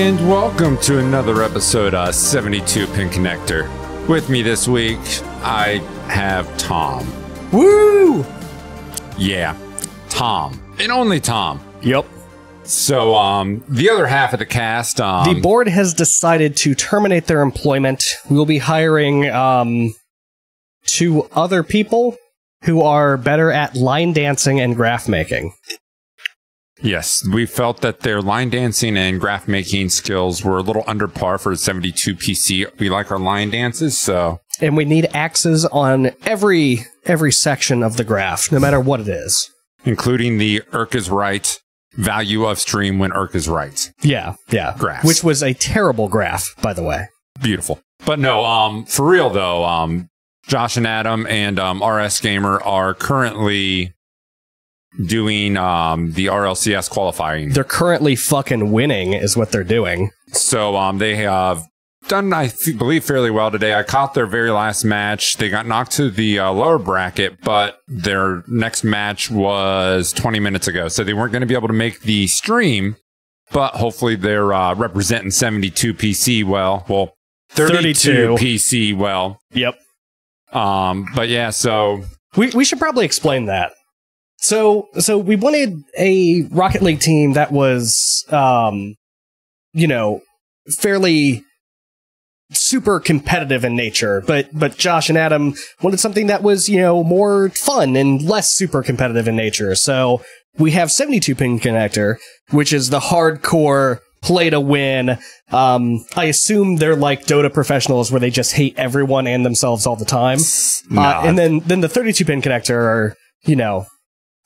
and welcome to another episode of 72 Pin Connector. With me this week, I have Tom. Woo! Yeah, Tom. And only Tom. Yep. So, um, the other half of the cast, um, The board has decided to terminate their employment. We will be hiring um, two other people who are better at line dancing and graph making. Yes, we felt that their line dancing and graph making skills were a little under par for 72 PC. We like our line dances, so And we need axes on every every section of the graph, no matter what it is. including the Irk is right value of stream when Irk is right. Yeah, yeah. graph, Which was a terrible graph, by the way. beautiful. But no, um, for real though, um, Josh and Adam and um, RS Gamer are currently doing um the RLCS qualifying. They're currently fucking winning, is what they're doing. So um, they have done, I f- believe, fairly well today. I caught their very last match. They got knocked to the uh, lower bracket, but their next match was 20 minutes ago, so they weren't going to be able to make the stream. But hopefully, they're uh, representing 72 PC well. Well, 32, 32. PC well. Yep. Um, but yeah, so We we should probably explain that. So so we wanted a Rocket League team that was um you know fairly super competitive in nature, but but Josh and Adam wanted something that was, you know, more fun and less super competitive in nature. So we have 72 pin connector, which is the hardcore play to win. Um, I assume they're like Dota professionals where they just hate everyone and themselves all the time. nah. Uh, and then then the 32 pin connector are, you know,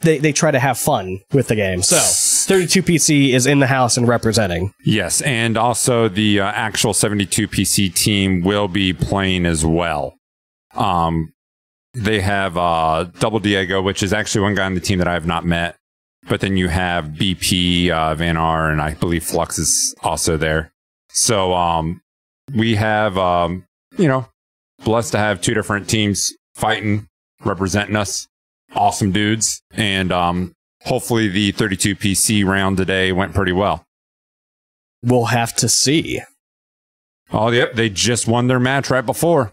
they they try to have fun with the game. So 32 PC is in the house and representing. yes, and also the uh, actual 72 PC team will be playing as well. Um, they have uh, Double Diego, which is actually one guy on the team that I have not met. But then you have BP, uh, Van R, and I believe Flux is also there. So um, we have, um, you know, blessed to have two different teams fighting, representing us. Awesome dudes. And um, hopefully the 32 PC round today went pretty well. We'll have to see. Oh, yep. They just won their match right before.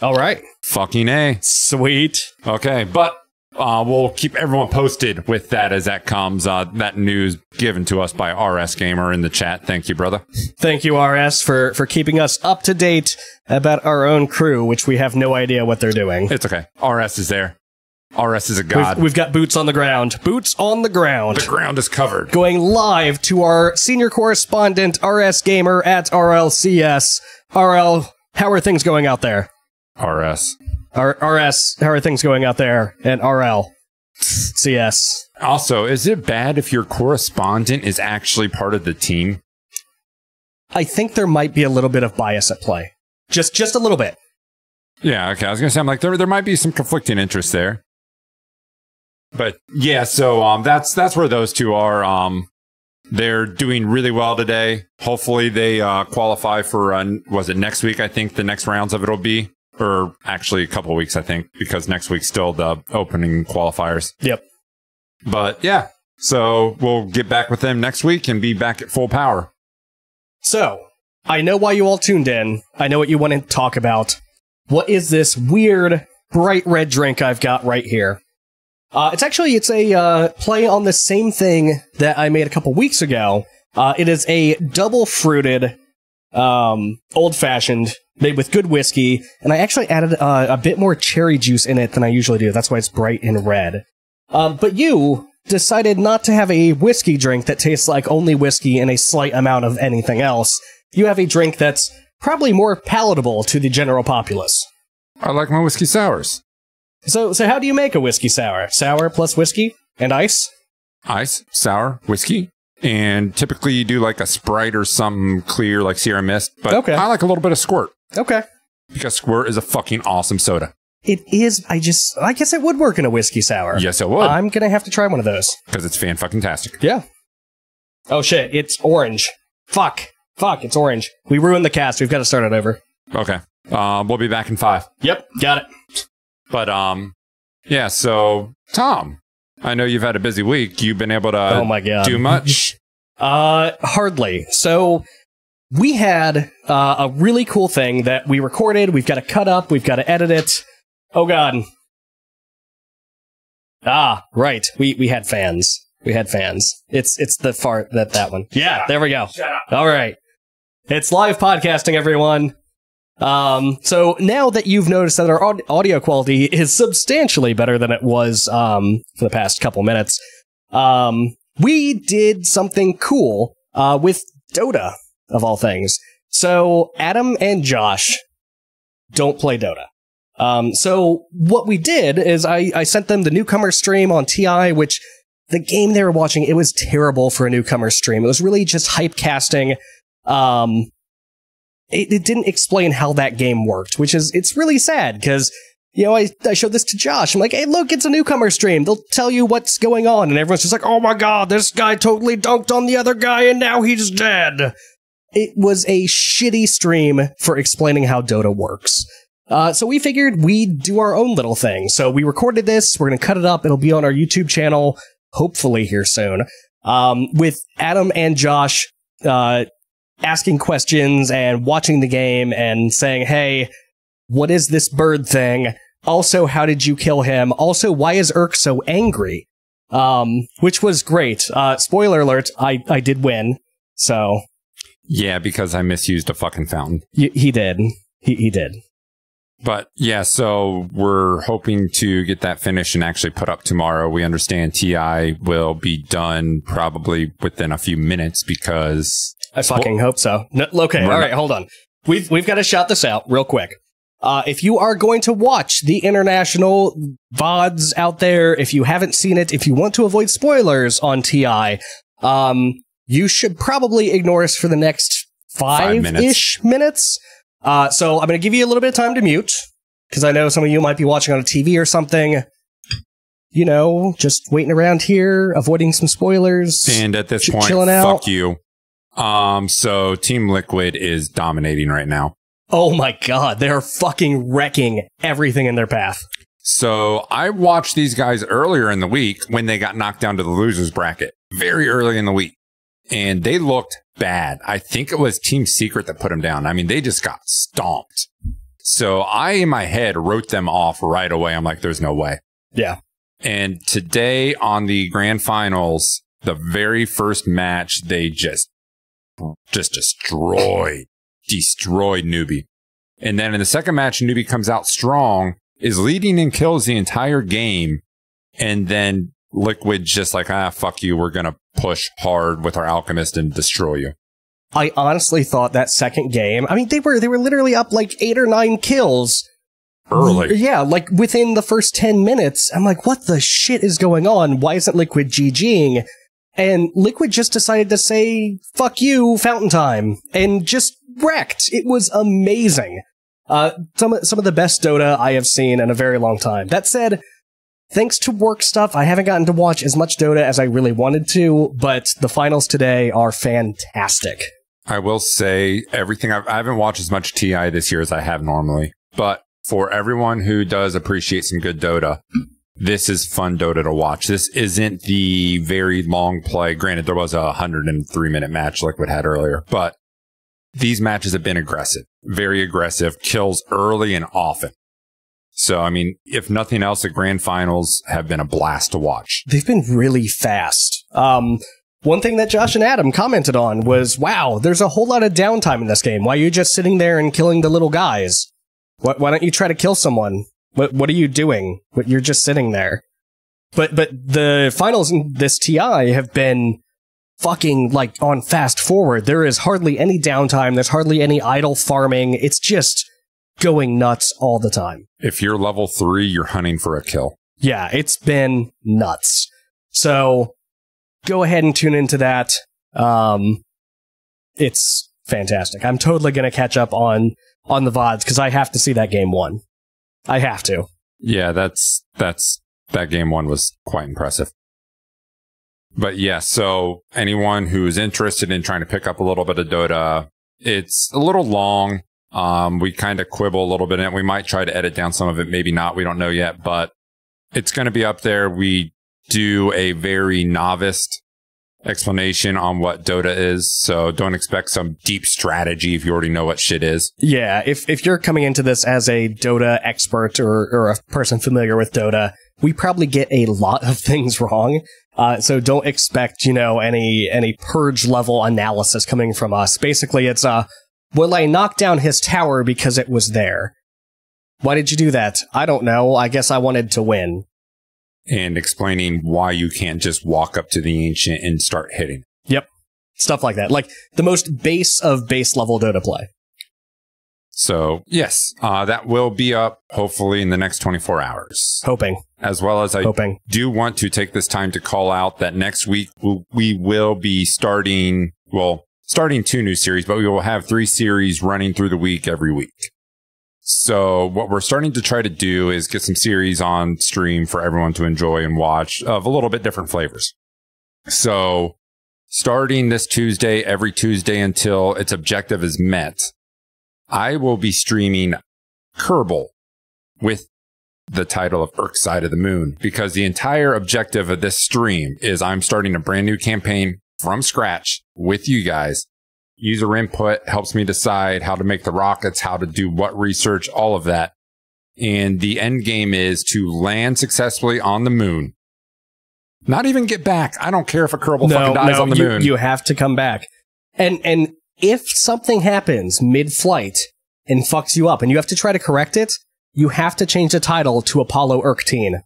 All right. Fucking A. Sweet. Okay, but uh, we'll keep everyone posted with that as that comes. Uh, that news given to us by RS Gamer in the chat. Thank you, brother. Thank you RS for for keeping us up to date about our own crew, which we have no idea what they're doing. It's okay. RS is there. RS is a We've, god. we've got boots on the ground. Boots on the ground. the ground is covered. Going live to our senior correspondent, RS Gamer at RLCS. RL, how are things going out there? RS. R- RS, how are things going out there? And RL, CS. Also, is it bad if your correspondent is actually part of the team? I think there might be a little bit of bias at play. Just, just a little bit. Yeah, okay. I was gonna say I'm like there there might be some conflicting interests there. But yeah, so um that's that's where those two are. Um they're doing really well today. Hopefully they uh qualify for uh, was it next week I think the next rounds of it'll be or actually a couple weeks I think because next week's still the opening qualifiers. Yep. But yeah. So we'll get back with them next week and be back at full power. So, I know why you all tuned in. I know what you want to talk about. What is this weird bright red drink I've got right here? Uh, it's actually it's a uh, play on the same thing that I made a couple weeks ago. Uh, it is a double fruited, um, old fashioned made with good whiskey, and I actually added uh, a bit more cherry juice in it than I usually do. That's why it's bright and red. Um, but you decided not to have a whiskey drink that tastes like only whiskey and a slight amount of anything else. You have a drink that's probably more palatable to the general populace. I like my whiskey sours. So, so how do you make a whiskey sour? Sour plus whiskey and ice? ice, sour, whiskey. And typically you do like a Sprite or something clear like Sierra Mist. But Okay. I like a little bit of Squirt Okay. because Squirt is a fucking awesome soda. It is. I just. I guess it would work in a whiskey sour. Yes, it would I'm gonna have to try one of those. because it's fan fucking tastic. Yeah. Oh shit! It's orange. Fuck. Fuck. It's orange. We ruined the cast. We've got to start it over. Okay. Um, we'll be back in five. Yep. Got it. But um, yeah. So Tom, I know you've had a busy week. You've been able to oh my god. do much. Uh, hardly. So we had uh, a really cool thing that we recorded. We've got to cut up. We've got to edit it. Oh God. Ah, right. We we had fans. We had fans. It's it's the fart that that one. Yeah, there we go. All right. It's live podcasting, everyone. Um, so now that you've noticed that our audio quality is substantially better than it was um, for the past couple minutes, um, we did something cool uh, with Dota, of all things. So Adam and Josh don't play Dota. Um, so what we did is I, I sent them the newcomer stream on TI, which the game they were watching, it was terrible for a newcomer stream. It was really just hype casting. Um, it, it didn't explain how that game worked, which is, it's really sad because, you know, I, I showed this to Josh. I'm like, hey, look, it's a newcomer stream. They'll tell you what's going on. And everyone's just like, oh my God, this guy totally dunked on the other guy and now he's dead. It was a shitty stream for explaining how Dota works. Uh, so we figured we'd do our own little thing. So we recorded this. We're going to cut it up. It'll be on our YouTube channel, hopefully here soon. Um, with Adam and Josh, uh, asking questions and watching the game and saying, Hey, what is this bird thing? Also, how did you kill him? Also, why is Urk so angry? Um, which was great. Uh, spoiler alert, I, I did win. So. Yeah, because I misused a fucking fountain. Y- he did. He, he did. But yeah, so we're hoping to get that finished and actually put up tomorrow. We understand TI will be done probably within a few minutes because I fucking hope so. No, okay, all right, hold on. We've we've got to shout this out real quick. Uh, if you are going to watch the international VODs out there, if you haven't seen it, if you want to avoid spoilers on TI, um, you should probably ignore us for the next five ish minutes. minutes. Uh, so I'm going to give you a little bit of time to mute because I know some of you might be watching on a TV or something. You know, just waiting around here, avoiding some spoilers. And at this ch- point, chilling out. fuck you. Um, so Team Liquid is dominating right now. Oh my god, they're fucking wrecking everything in their path. So I watched these guys earlier in the week when they got knocked down to the losers bracket, very early in the week, and they looked bad. I think it was Team Secret that put them down. I mean, they just got stomped. So I, in my head, wrote them off right away. I'm like, there's no way. Yeah. And today on the grand finals, the very first match, they just just destroyed, destroyed Newbee. And then in the second match, Newbee comes out strong, is leading and kills the entire game. And then Liquid just like, ah, fuck you. We're going to push hard with our alchemist and destroy you. I honestly thought that second game, I mean, they were, they were literally up like eight or nine kills. Early. Yeah, like within the first 10 minutes. I'm like, what the shit is going on? Why isn't Liquid GGing? And Liquid just decided to say, fuck you, fountain time, and just wrecked. It was amazing. Uh, some, some of the best Dota I have seen in a very long time. That said, thanks to work stuff, I haven't gotten to watch as much Dota as I really wanted to, but the finals today are fantastic. I will say everything I've, I haven't watched as much TI this year as I have normally, but for everyone who does appreciate some good Dota, this is fun Dota to watch. This isn't the very long play. Granted, there was a 103 minute match like we had earlier, but these matches have been aggressive, very aggressive, kills early and often. So, I mean, if nothing else, the grand finals have been a blast to watch. They've been really fast. Um, one thing that Josh and Adam commented on was, wow, there's a whole lot of downtime in this game. Why are you just sitting there and killing the little guys? Why, why don't you try to kill someone? What what are you doing? What, you're just sitting there. But but the finals in this TI have been fucking like on fast forward. There is hardly any downtime. There's hardly any idle farming. It's just going nuts all the time. If you're level three, you're hunting for a kill. Yeah, it's been nuts. So go ahead and tune into that. Um, it's fantastic. I'm totally going to catch up on on the VODs because I have to see that game one. I have to. Yeah, that's that's that game one was quite impressive. But yeah, so anyone who's interested in trying to pick up a little bit of Dota, it's a little long. Um, we kind of quibble a little bit in it. We might try to edit down some of it, maybe not. We don't know yet, but it's going to be up there. We do a very novice explanation on what Dota is. So don't expect some deep strategy if you already know what shit is. Yeah, if if you're coming into this as a Dota expert or, or a person familiar with Dota, we probably get a lot of things wrong. Uh, so don't expect, you know, any any purge level analysis coming from us. Basically, it's uh, will I knock down his tower because it was there? Why did you do that? I don't know. I guess I wanted to win. And explaining why you can't just walk up to the ancient and start hitting. Yep. Stuff like that. Like the most base of base level Dota play. So yes, uh, that will be up hopefully in the next 24 hours. Hoping. As well as I Hoping. do want to take this time to call out that next week we will be starting, well, starting two new series, but we will have three series running through the week every week. So what we're starting to try to do is get some series on stream for everyone to enjoy and watch of a little bit different flavors. So starting this Tuesday, every Tuesday until its objective is met, I will be streaming Kerbal with the title of Irk Side of the Moon because the entire objective of this stream is I'm starting a brand new campaign from scratch with you guys. User input helps me decide how to make the rockets, how to do what research, all of that. And the end game is to land successfully on the moon. Not even get back. I don't care if a Kerbal fucking dies on the you, moon. you have to come back. And and if something happens mid-flight and fucks you up, and you have to try to correct it, you have to change the title to Apollo Urktine.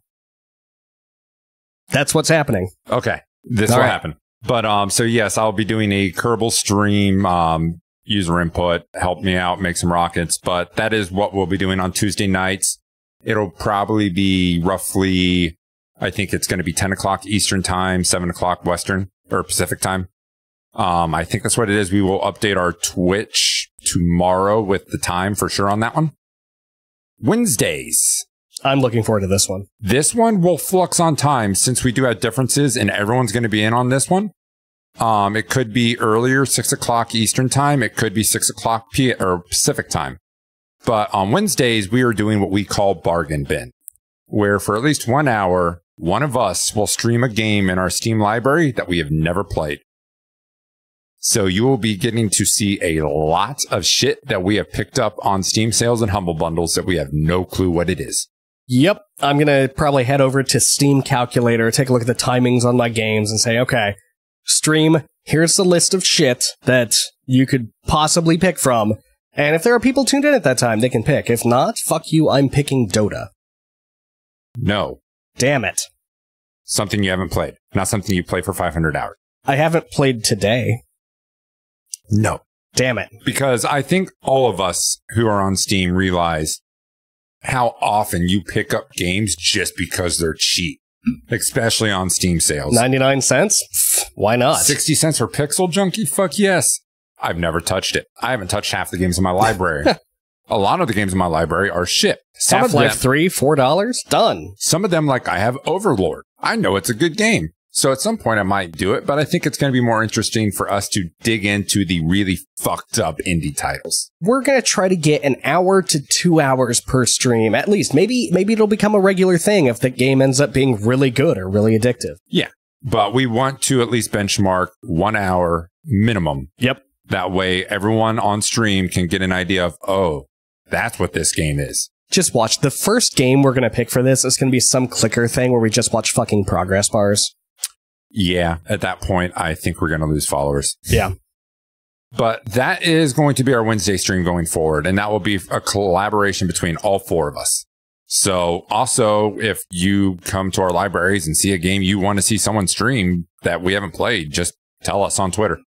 That's what's happening. Okay. This All will right. happen. But um so yes, I'll be doing a Kerbal stream um user input, help me out, make some rockets, but that is what we'll be doing on Tuesday nights. It'll probably be roughly I think it's going to be 10 o'clock Eastern time, 7 o'clock Western or Pacific time. Um, I think that's what it is. We will update our Twitch tomorrow with the time for sure on that one. Wednesdays. I'm looking forward to this one. This one will flux on time since we do have differences and everyone's going to be in on this one. Um, it could be earlier, six o'clock Eastern time. It could be six o'clock P or Pacific time. But on Wednesdays, we are doing what we call bargain bin, where for at least one hour, one of us will stream a game in our Steam library that we have never played. So you will be getting to see a lot of shit that we have picked up on Steam sales and Humble Bundles that we have no clue what it is. Yep, I'm gonna probably head over to Steam Calculator, take a look at the timings on my games, and say, okay, stream, here's the list of shit that you could possibly pick from. And if there are people tuned in at that time, they can pick. If not, fuck you, I'm picking Dota. No, Damn it. something you haven't played, not something you play for 500 hours. I haven't played today. No. Damn it. Because I think all of us who are on Steam realize how often you pick up games just because they're cheap, especially on Steam sales. 99 cents? Why not? 60 cents for Pixel Junkie? Fuck yes. I've never touched it. I haven't touched half the games in my library. a lot of the games in my library are shit. Some of them, Half-Life 3, $4? Done. some of them, like I have Overlord. I know it's a good game. So at some point I might do it, but I think it's going to be more interesting for us to dig into the really fucked up indie titles. We're gonna try to get an hour to two hours per stream, at least. Maybe, maybe it'll become a regular thing if the game ends up being really good or really addictive. Yeah. But we want to at least benchmark one hour minimum. Yep. That way everyone on stream can get an idea of, oh, that's what this game is. Just watch. The first game we're gonna pick for this is gonna be some clicker thing where we just watch fucking progress bars. Yeah. At that point, I think we're going to lose followers. Yeah. But that is going to be our Wednesday stream going forward. And that will be a collaboration between all four of us. So also, if you come to our libraries and see a game you want to see someone stream that we haven't played, just tell us on Twitter.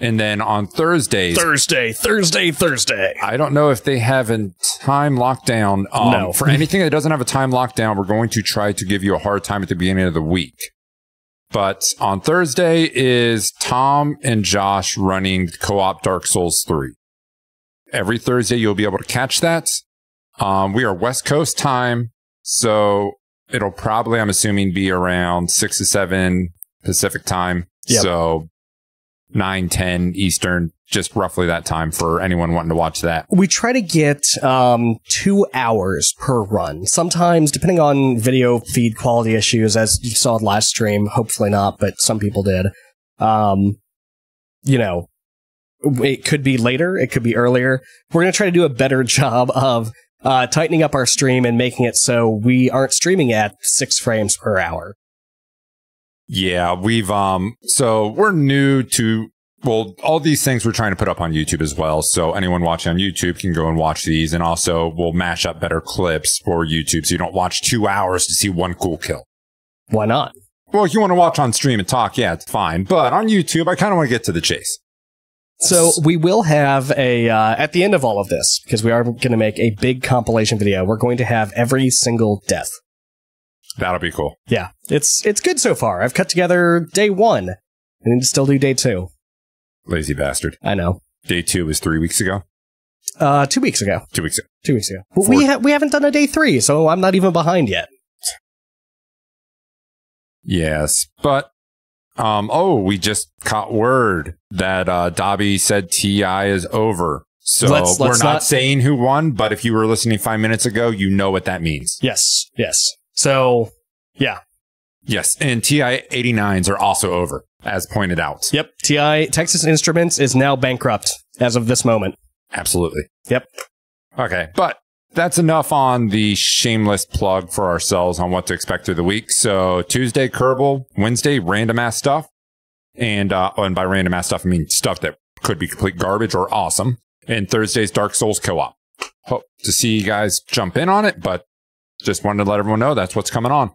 And then on Thursdays, Thursday, Thursday, Thursday. I don't know if they have a time lockdown. Um, No. For anything that doesn't have a time lockdown, we're going to try to give you a hard time at the beginning of the week. But on Thursday is Tom and Josh running co-op Dark Souls 3. Every Thursday, you'll be able to catch that. Um, we are West Coast time. So it'll probably, I'm assuming, be around six to seven Pacific time. Yep. So 9, 10 Eastern, just roughly that time for anyone wanting to watch that. We try to get um, two hours per run. Sometimes, depending on video feed quality issues, as you saw last stream, hopefully not, but some people did. Um, you know, it could be later, it could be earlier. We're going to try to do a better job of uh, tightening up our stream and making it so we aren't streaming at six frames per hour. Yeah, we've um so we're new to well, all these things we're trying to put up on YouTube as well. So anyone watching on YouTube can go and watch these and also we'll mash up better clips for YouTube so you don't watch two hours to see one cool kill. Why not? Well, if you want to watch on stream and talk, yeah, it's fine. But on YouTube, I kind of want to get to the chase. So we will have a uh, at the end of all of this because we are going to make a big compilation video. We're going to have every single death. That'll be cool. Yeah, it's it's good so far. I've cut together day one. I need to still do day two. Lazy bastard. I know. Day two was three weeks ago. Uh, two weeks ago. Two weeks ago. Two weeks ago. We ha- we haven't done a day three, so I'm not even behind yet. Yes, but um. Oh, we just caught word that uh, Dobby said Ti is over. So Let's- we're not, not- saying who won, but if you were listening five minutes ago, you know what that means. Yes, yes. So yeah, Yes, and Ti 89s are also over, as pointed out. yep. Ti Texas Instruments is now bankrupt as of this moment. Absolutely. Yep. Okay, but that's enough on the shameless plug for ourselves on what to expect through the week. So Tuesday, Kerbal. Wednesday, random ass stuff. And, uh, and by random ass stuff, I mean stuff that could be complete garbage or awesome. And Thursday's Dark Souls co-op. Hope to see you guys jump in on it, but just wanted to let everyone know that's what's coming on.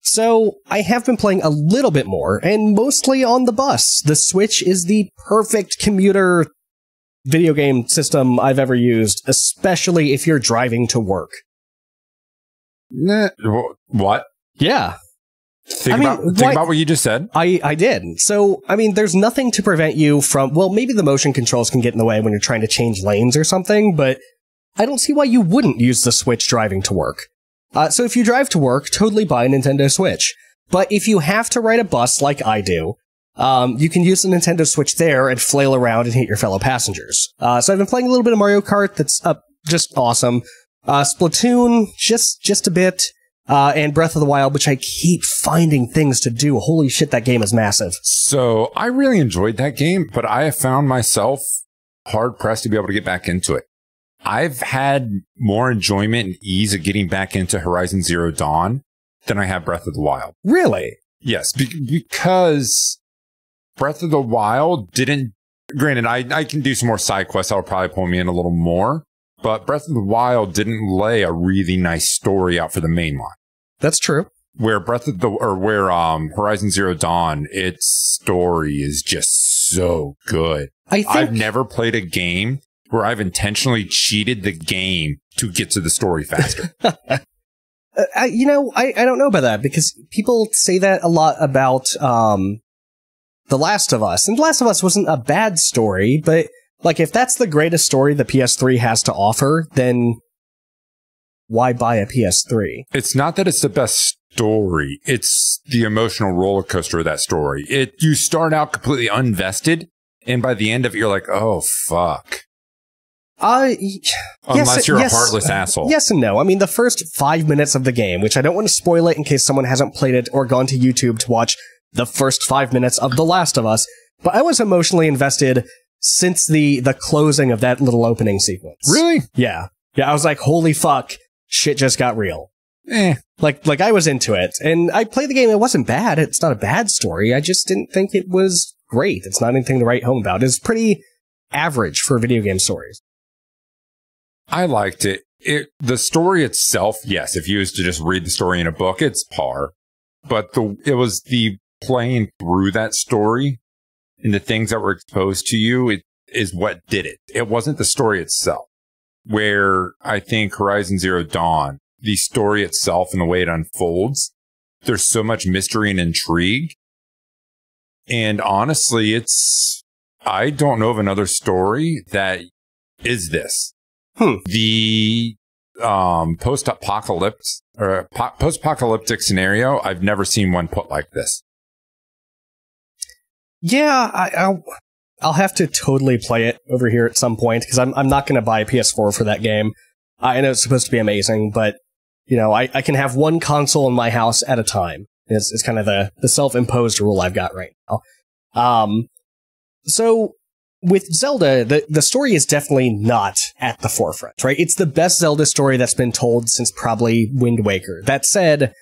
So I have been playing a little bit more, and mostly on the bus. The Switch is the perfect commuter video game system I've ever used, especially if you're driving to work. Eh, nah, what? Yeah, Think I mean, about think why- about what you just said. I, I did. So, I mean, there's nothing to prevent you from, well, maybe the motion controls can get in the way when you're trying to change lanes or something, but I don't see why you wouldn't use the Switch driving to work. Uh, so if you drive to work, totally buy a Nintendo Switch. But if you have to ride a bus like I do, um, you can use the Nintendo Switch there and flail around and hit your fellow passengers. Uh, so I've been playing a little bit of Mario Kart. That's uh, just awesome. Uh, Splatoon, just just a bit. Uh, and Breath of the Wild, which I keep finding things to do. Holy shit, that game is massive. So I really enjoyed that game, but I have found myself hard pressed to be able to get back into it. I've had more enjoyment and ease of getting back into Horizon Zero Dawn than I have Breath of the Wild. Really? Yes, be- because Breath of the Wild didn't. Granted, I, I can do some more side quests. That'll probably pull me in a little more. But Breath of the Wild didn't lay a really nice story out for the main one. That's true. Where Breath of the or where um Horizon Zero Dawn, its story is just so good. I think I've never played a game where I've intentionally cheated the game to get to the story faster. Uh, I, you know, I, I don't know about that because people say that a lot about um, The Last of Us. And The Last of Us wasn't a bad story, but like if that's the greatest story the PS3 has to offer, then why buy a PS3? it's not that it's the best story; it's the emotional roller coaster of that story. It you start out completely unvested, and by the end of it, you're like, "Oh fuck!" Uh, Unless Yes, you're yes. a heartless asshole. Yes and no. I mean, the first five minutes of the game, which I don't want to spoil it in case someone hasn't played it or gone to YouTube to watch the first five minutes of The Last of Us, but I was emotionally invested since the the closing of that little opening sequence. Really? Yeah. Yeah, I was like, holy fuck, shit just got real. Eh. Like, like I was into it, and I played the game. It wasn't bad. It's not a bad story. I just didn't think it was great. It's not anything to write home about. It's pretty average for video game stories. I liked it. It the story itself, yes. If you was to just read the story in a book, it's par. But the it was the playing through that story and the things that were exposed to you it, is what did it. It wasn't the story itself. Where I think Horizon Zero Dawn, the story itself and the way it unfolds, there's so much mystery and intrigue. And honestly, it's I don't know of another story that is this the um, post-apocalypse or po- post-apocalyptic scenario, I've never seen one put like this. Yeah, I, I I'll have to totally play it over here at some point because I'm I'm not going to buy a PS4 for that game. I know it's supposed to be amazing, but you know, I, I can have one console in my house at a time. It's, it's kind of the, the self-imposed rule I've got right now. Um, so with Zelda, the, the story is definitely not at the forefront, right? It's the best Zelda story that's been told since probably Wind Waker. That said,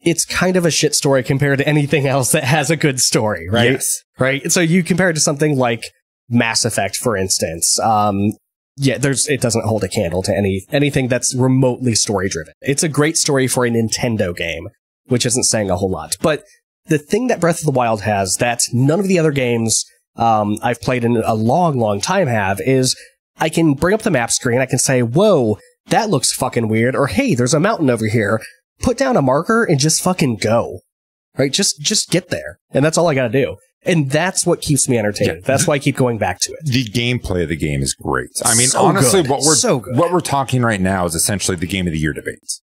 it's kind of a shit story compared to anything else that has a good story, right? Yes. Right. So you compare it to something like Mass Effect, for instance. Um, yeah, there's it doesn't hold a candle to any anything that's remotely story driven. It's a great story for a Nintendo game, which isn't saying a whole lot. But the thing that Breath of the Wild has that none of the other games um, I've played in a long, long time have is I can bring up the map screen. I can say, "Whoa, that looks fucking weird," or "Hey, there's a mountain over here." Put down a marker and just fucking go. Right? Just just get there, and that's all I got to do. And that's what keeps me entertained. Yeah. That's why I keep going back to it. The gameplay of the game is great. I mean, So honestly, good. what we're So what we're talking right now is essentially the game of the year debate.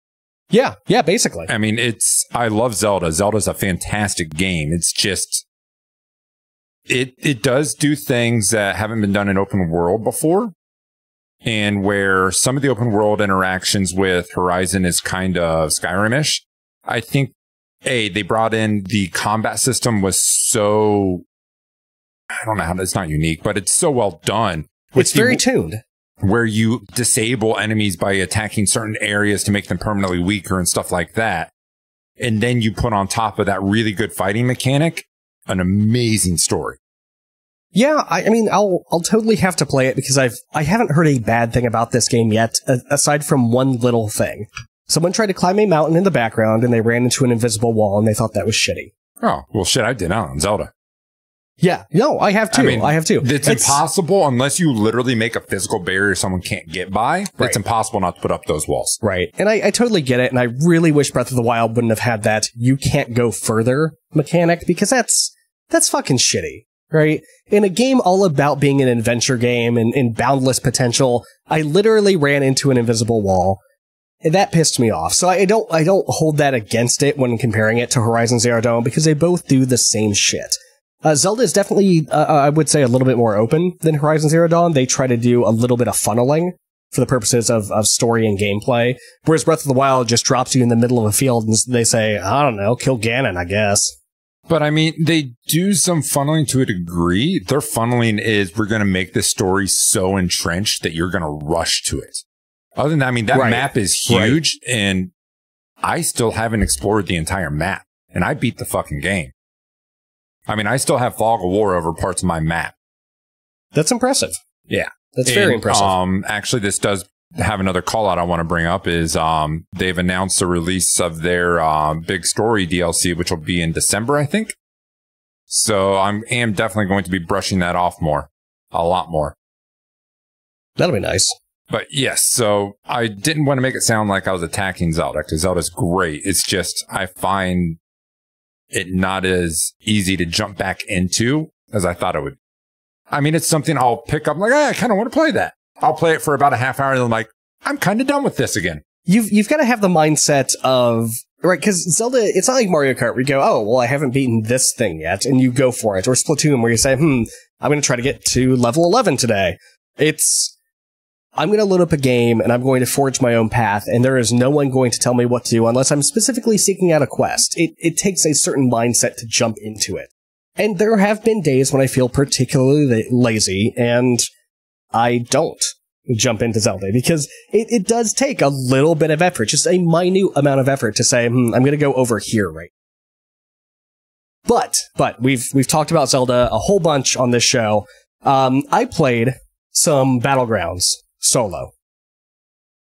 Yeah, yeah, basically. I mean, it's I love Zelda. Zelda's a fantastic game. It's just it it does do things that haven't been done in open world before. And where some of the open world interactions with Horizon is kind of Skyrim-ish. I think A, they brought in the combat system was so I don't know how it's not unique, but it's so well done. It's the- very tuned. where you disable enemies by attacking certain areas to make them permanently weaker and stuff like that. And then you put on top of that really good fighting mechanic, an amazing story. Yeah, I, I mean, I'll I'll totally have to play it because I've I haven't heard a bad thing about this game yet, aside from one little thing. Someone tried to climb a mountain in the background and they ran into an invisible wall and they thought that was shitty. Oh, well, shit, I did out on Zelda. Yeah, no, I have too. I, mean, have too. It's, impossible unless you literally make a physical barrier someone can't get by. Right. It's impossible not to put up those walls. Right. And I, I totally get it. And I really wish Breath of the Wild wouldn't have had that you can't go further mechanic because that's, that's fucking shitty. Right. In a game all about being an adventure game and, and boundless potential, I literally ran into an invisible wall. And that pissed me off. So I don't, I don't hold that against it when comparing it to Horizon Zero Dawn because they both do the same shit. Uh, Zelda is definitely, uh, I would say, a little bit more open than Horizon Zero Dawn. They try to do a little bit of funneling for the purposes of, of story and gameplay. Whereas Breath of the Wild just drops you in the middle of a field and they say, I don't know, kill Ganon, I guess. But I mean, they do some funneling to a degree. Their funneling is we're going to make this story so entrenched that you're going to rush to it. Other than that, I mean, that Right. map is huge and I still haven't explored the entire map and I beat the fucking game. I mean, I still have fog of war over parts of my map. That's impressive. Yeah. That's very impressive. Um, actually, this does have another call out I want to bring up is um, they've announced the release of their um, big story DLC, which will be in December, I think. So I'm am definitely going to be brushing that off more, a lot more. That'll be nice. But yes, so I didn't want to make it sound like I was attacking Zelda because Zelda's great. It's just I find it not as easy to jump back into as I thought it would. I mean, it's something I'll pick up like, "Ah, I kind of want to play that. I'll play it for about a half hour and I'm like, I'm kind of done with this again. You've, you've got to have the mindset of, right, because Zelda, it's not like Mario Kart where you go, oh, well, I haven't beaten this thing yet, and you go for it. Or Splatoon where you say, hmm, I'm going to try to get to level 11 today. It's, I'm going to load up a game and I'm going to forge my own path, and there is no one going to tell me what to do unless I'm specifically seeking out a quest. It, it takes a certain mindset to jump into it. And there have been days when I feel particularly lazy and I don't jump into Zelda because it, it does take a little bit of effort, just a minute amount of effort to say, hmm, I'm going to go over here, right? But, but we've, we've talked about Zelda a whole bunch on this show. Um, I played some Battlegrounds solo,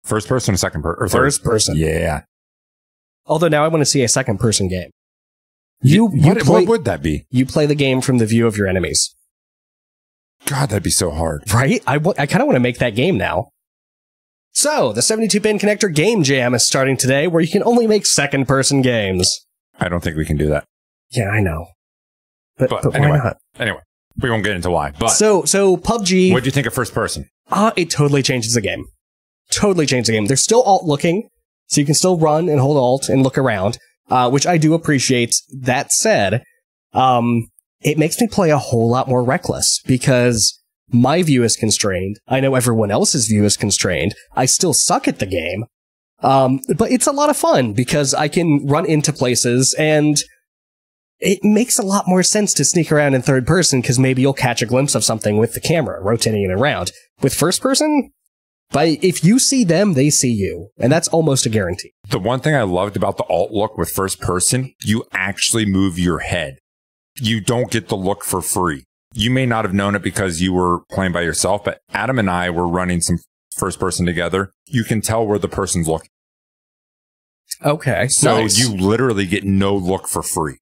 First person or second person? First person. Yeah. Although now I want to see a second person game. You, you what, play, what would that be? you play the game from the view of your enemies, God, that'd be so hard. right? I, I kind of want to make that game now. So, the 72 pin connector game jam is starting today where you can only make second person games. I don't think we can do that. Yeah, I know. But, But but, anyway. why not? Anyway, we won't get into why. But So, so PUBG, what do you think of first person? uh, it totally changes the game. Totally changes the game. There's still alt looking, so you can still run and hold alt and look around, uh, which I do appreciate. That said, um, it makes me play a whole lot more reckless because my view is constrained. I know everyone else's view is constrained. I still suck at the game. Um, but it's a lot of fun because I can run into places and it makes a lot more sense to sneak around in third person because maybe you'll catch a glimpse of something with the camera rotating it around. With first person, but if you see them, they see you. And that's almost a guarantee. The one thing I loved about the alt look with first person, you actually move your head. You don't get the look for free. You may not have known it because you were playing by yourself, but Adam and I were running some first person together. You can tell where the person's looking. Okay. So nice. you literally get no look for free,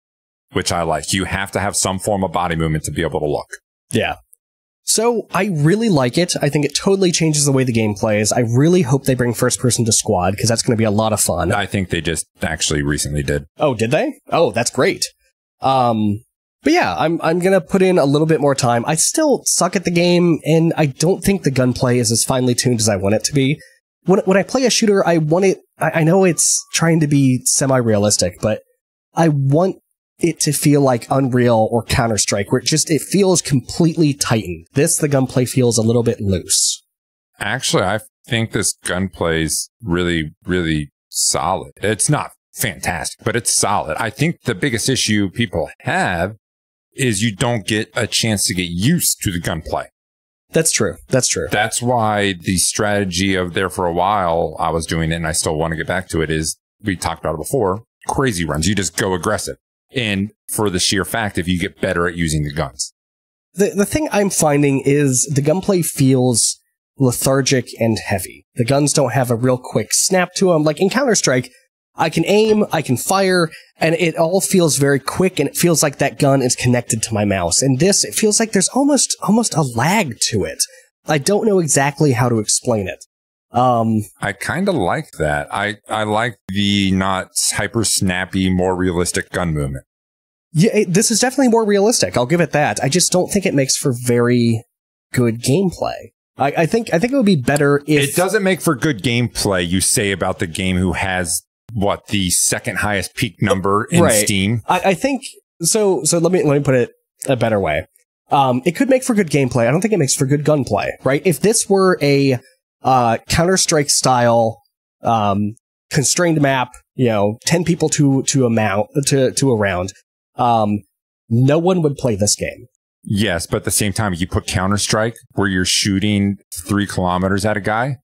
which I like. You have to have some form of body movement to be able to look. Yeah. So I really like it. I think it totally changes the way the game plays. I really hope they bring first person to squad because that's going to be a lot of fun. I think they just actually recently did. Oh, did they? Oh, that's great. Um, but yeah, I'm I'm gonna put in a little bit more time. I still suck at the game, and I don't think the gunplay is as finely tuned as I want it to be. When when I play a shooter, I want it. I, I know it's trying to be semi realistic, but I want it to feel like Unreal or Counter Strike, where it just it feels completely tightened. This the gunplay feels a little bit loose. Actually, I think this gunplay's really, really solid. It's not fantastic, but it's solid. I think the biggest issue people have is you don't get a chance to get used to the gunplay. That's true. That's true. That's why the strategy of there for a while I was doing it and I still want to get back to it is we talked about it before. Crazy runs. You just go aggressive. And for the sheer fact, if you get better at using the guns. The the thing I'm finding is the gunplay feels lethargic and heavy. The guns don't have a real quick snap to them. Like in Counter Strike, I can aim, I can fire, and it all feels very quick and it feels like that gun is connected to my mouse. And this, it feels like there's almost, almost a lag to it. I don't know exactly how to explain it. Um, I kind of like that. I, I like the not hyper snappy, more realistic gun movement. yeah, it, this is definitely more realistic. I'll give it that. I just don't think it makes for very good gameplay. I, I think, I think it would be better if It doesn't make for good gameplay, you say about the game who has what the second highest peak number in Right. Steam. I, I think so. So let me let me put it a better way. Um, it could make for good gameplay. I don't think it makes for good gunplay. Right? If this were a uh, Counter Strike style um, constrained map, you know, ten people to to a mount to to a round, um, no one would play this game. Yes, but at the same time, you put Counter Strike where you're shooting three kilometers at a guy.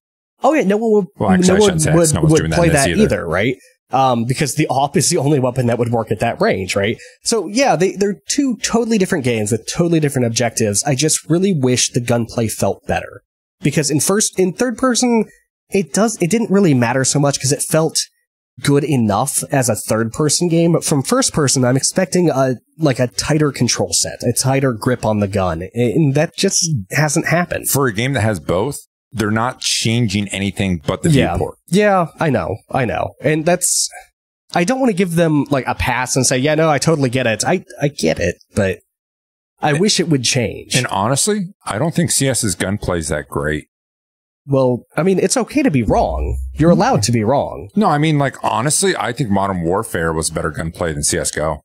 Oh yeah, no one would. Well, actually, no one that, no one's would doing that play this that either. either, right? Um, because the AWP is the only weapon that would work at that range, right? So yeah, they they're two totally different games with totally different objectives. I just really wish the gunplay felt better because in first in third person, it does it didn't really matter so much because it felt good enough as a third person game. But from first person, I'm expecting a like a tighter control set, a tighter grip on the gun, and that just hasn't happened. For a game that has both, they're not changing anything but the Yeah. viewport. Yeah, I know, I know, and that's. I don't want to give them like a pass and say, "Yeah, no, I totally get it. I I get it," but I wish it would change. And honestly, I don't think CS's gunplay is that great. well, I mean, it's okay to be wrong. You're allowed to be wrong. No, I mean, like, honestly, I think Modern Warfare was better gunplay than CSGO.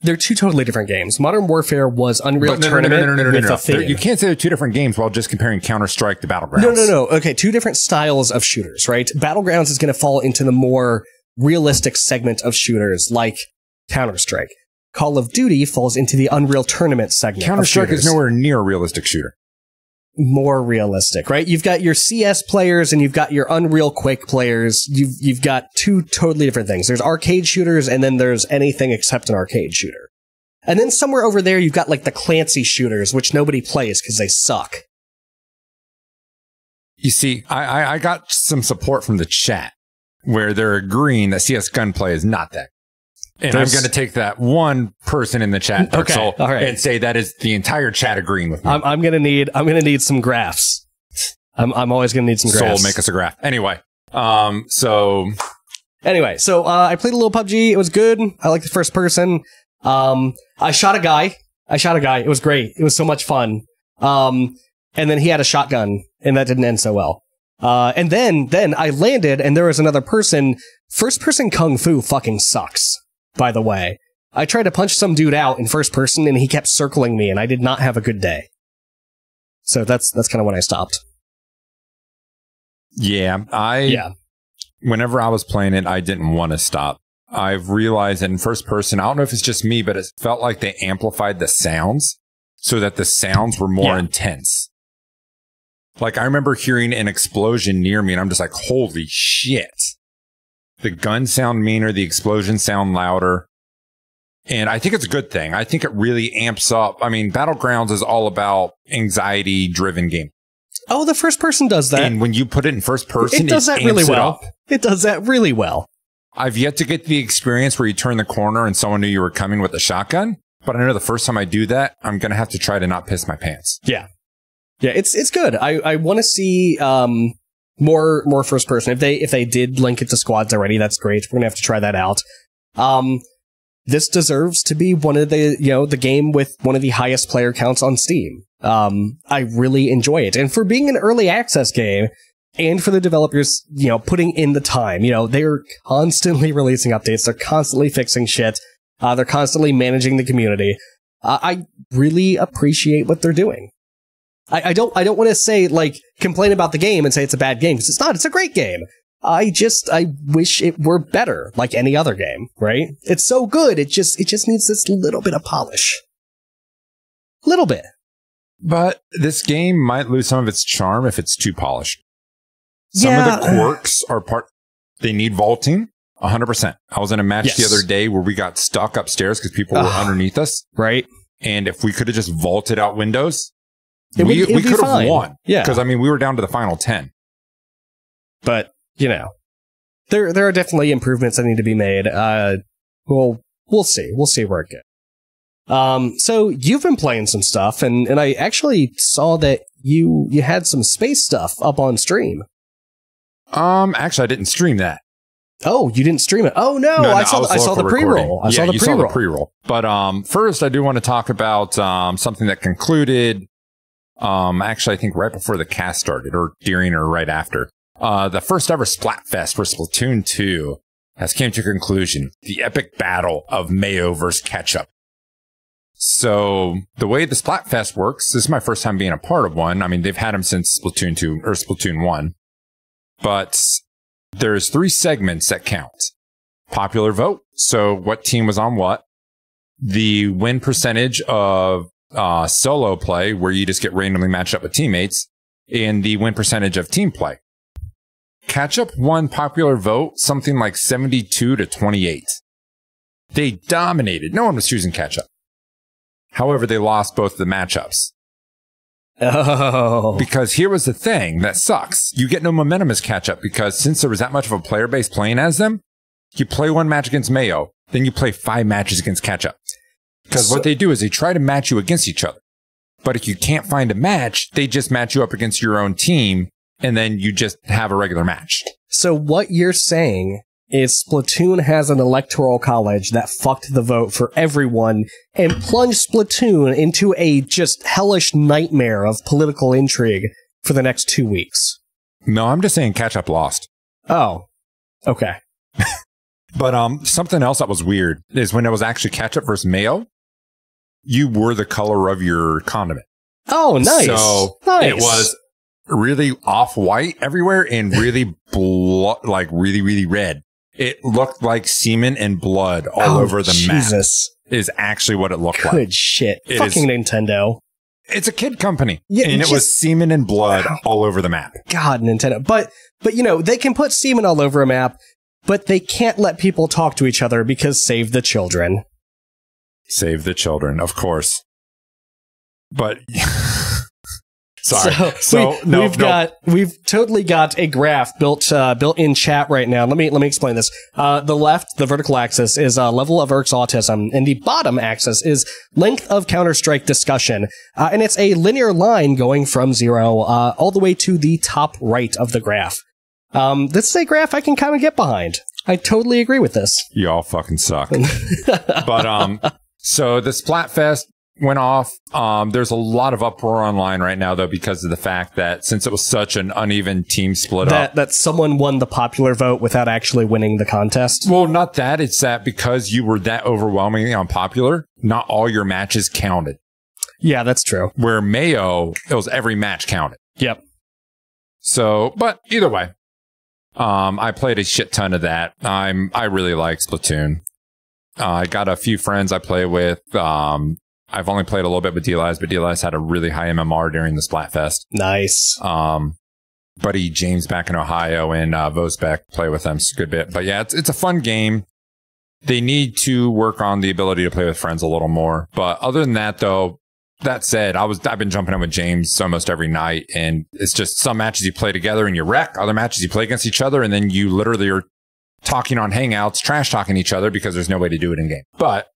They're two totally different games. Modern Warfare was Unreal no, no, no, Tournament no, no, no, no, no, no. theme. You can't say they're two different games while just comparing Counter Strike to Battlegrounds. No, no, no. Okay, two different styles of shooters, right? Battlegrounds is going to fall into the more realistic segment of shooters like Counter Strike. Call of Duty falls into the Unreal Tournament segment. Counter Strike is nowhere near a realistic shooter. More realistic, right? You've got your CS players and you've got your Unreal Quake players. You've you've got two totally different things. There's arcade shooters and then there's anything except an arcade shooter. And then somewhere over there you've got like the Clancy shooters, which nobody plays because they suck. You see, I, I, I got some support from the chat where they're agreeing that CS gunplay is not that. And There's- I'm going to take that one person in the chat, Okay, all right. and say that is the entire chat agreeing with me. I'm I'm gonna need I'm gonna need some graphs. I'm I'm always gonna need some graphs. Soul, make us a graph. Anyway, um, so Anyway, so uh, I played a little PUBG. It was good. I like the first person. Um, I shot a guy. I shot a guy. It was great. It was so much fun. Um, and then he had a shotgun, and that didn't end so well. Uh, and then then I landed, and there was another person. First person kung fu fucking sucks. By the way, I tried to punch some dude out in first person and he kept circling me and I did not have a good day. So that's that's kind of when I stopped. Yeah, I Yeah. whenever I was playing it, I didn't want to stop. I've realized that in first person, I don't know if it's just me, but it felt like they amplified the sounds so that the sounds were more Yeah. intense. Like I remember hearing an explosion near me and I'm just like, holy shit. The guns sound meaner, the explosions sound louder. And I think it's a good thing. I think it really amps up. I mean, Battlegrounds is all about anxiety driven game. Oh, the first person does that. and when you put it in first person, it does that really it well. up. It does that really well. I've yet to get the experience where you turn the corner and someone knew you were coming with a shotgun. But I know the first time I do that, I'm going to have to try to not piss my pants. Yeah. Yeah, it's it's good. I, I want to see um more more first person. If they if they did link it to squads already, that's great. We're gonna have to try that out. Um, this deserves to be one of the you know the game with one of the highest player counts on Steam. Um, I really enjoy it, and for being an early access game, and for the developers, you know, putting in the time. You know, they're constantly releasing updates. They're constantly fixing shit. Uh, they're constantly managing the community. Uh, I really appreciate what they're doing. I, I don't I don't want to say like complain about the game and say it's a bad game because it's not. It's a great game. I just I wish it were better, like any other game. Right? It's so good. It just it just needs this little bit of polish. Little bit. But this game might lose some of its charm if it's too polished. Some Yeah. of the quirks are part, they need vaulting. 100%. I was in a match the other day where we got stuck upstairs because people were underneath us. Right? And if we could have just vaulted out windows, It we, it'd we could have won. Yeah. Because, I mean, we were down to the final 10. but you know, there there are definitely improvements that need to be made. Uh, we'll we'll see. We'll see where it goes. Um, so you've been playing some stuff, and and I actually saw that you you had some space stuff up on stream. Um, actually, I didn't stream that. Oh, you didn't stream it. Oh no, I saw was I saw the pre-roll. I yeah, saw the you pre saw the roll. pre-roll. But um, first, I do want to talk about um, something that concluded. Um, actually, I think right before the cast started, or during, or right after. Uh, the first ever Splatfest for Splatoon 2 has came to conclusion. The epic battle of Mayo versus Ketchup. So the way the Splatfest works, this is my first time being a part of one. I mean, they've had them since Splatoon 2 or Splatoon 1, but there's three segments that count popular vote. So what team was on what? The win percentage of uh, solo play, where you just get randomly matched up with teammates, and the win percentage of team play. Ketchup won popular vote something like 72 to 28. They dominated. No one was choosing Ketchup. However, they lost both the matchups. Oh, Because here was the thing that sucks. You get no momentum as Ketchup because since there was that much of a player base playing as them, you play one match against Mayo, then you play five matches against Ketchup. Because So- what they do is they try to match you against each other. But if you can't find a match, they just match you up against your own team and then you just have a regular match. so what you're saying is Splatoon has an electoral college that fucked the vote for everyone and plunged Splatoon into a just hellish nightmare of political intrigue for the next two weeks. No, I'm just saying Ketchup lost. Oh, okay. But um, something else that was weird is when it was actually Ketchup versus Mayo, you were the color of your condiment. Oh, nice. So nice. it was really off white everywhere and really blood, like really, really red. It looked like semen and blood all Oh, over the map. Jesus. Is actually what it looked like. Good shit. It Fucking Nintendo. It's a kid company, Yeah, and it just- was semen and blood all over the map. God, Nintendo. But but you know, they can put semen all over a map, but they can't let people talk to each other because save the children. Save the children, of course. But sorry. So, So, we, no, we've no. got we've totally got a graph built uh, built in chat right now. Let me let me explain this. Uh, the left, the vertical axis, is uh, level of Eric's autism, and the bottom axis is length of Counter Strike discussion, uh, and it's a linear line going from zero uh, all the way to the top right of the graph. Um, this is a graph I can kind of get behind. I totally agree with this. You all fucking suck. but um, so the Splatfest went off. Um, there's a lot of uproar online right now, though, because of the fact that since it was such an uneven team split That up. that someone won the popular vote without actually winning the contest. Well, not that. It's that because you were that overwhelmingly unpopular, not all your matches counted. Yeah, that's true. Where Mayo, it was every match counted. Yep. So, but either way, um, I played a shit ton of that. I'm, I really like Splatoon. Uh, I got a few friends I play with. Um, I've only played a little bit with DLS, but DLS had a really high MMR during the Splatfest. Nice. Um, buddy James back in Ohio and uh, Vosbeck play with them a good bit. But yeah, it's it's a fun game. They need to work on the ability to play with friends a little more. But other than that, though, that said, I was I've been jumping in with James almost every night, and it's just some matches you play together and you wreck, other matches you play against each other, and then you literally are talking on Hangouts, trash talking each other because there's no way to do it in game. But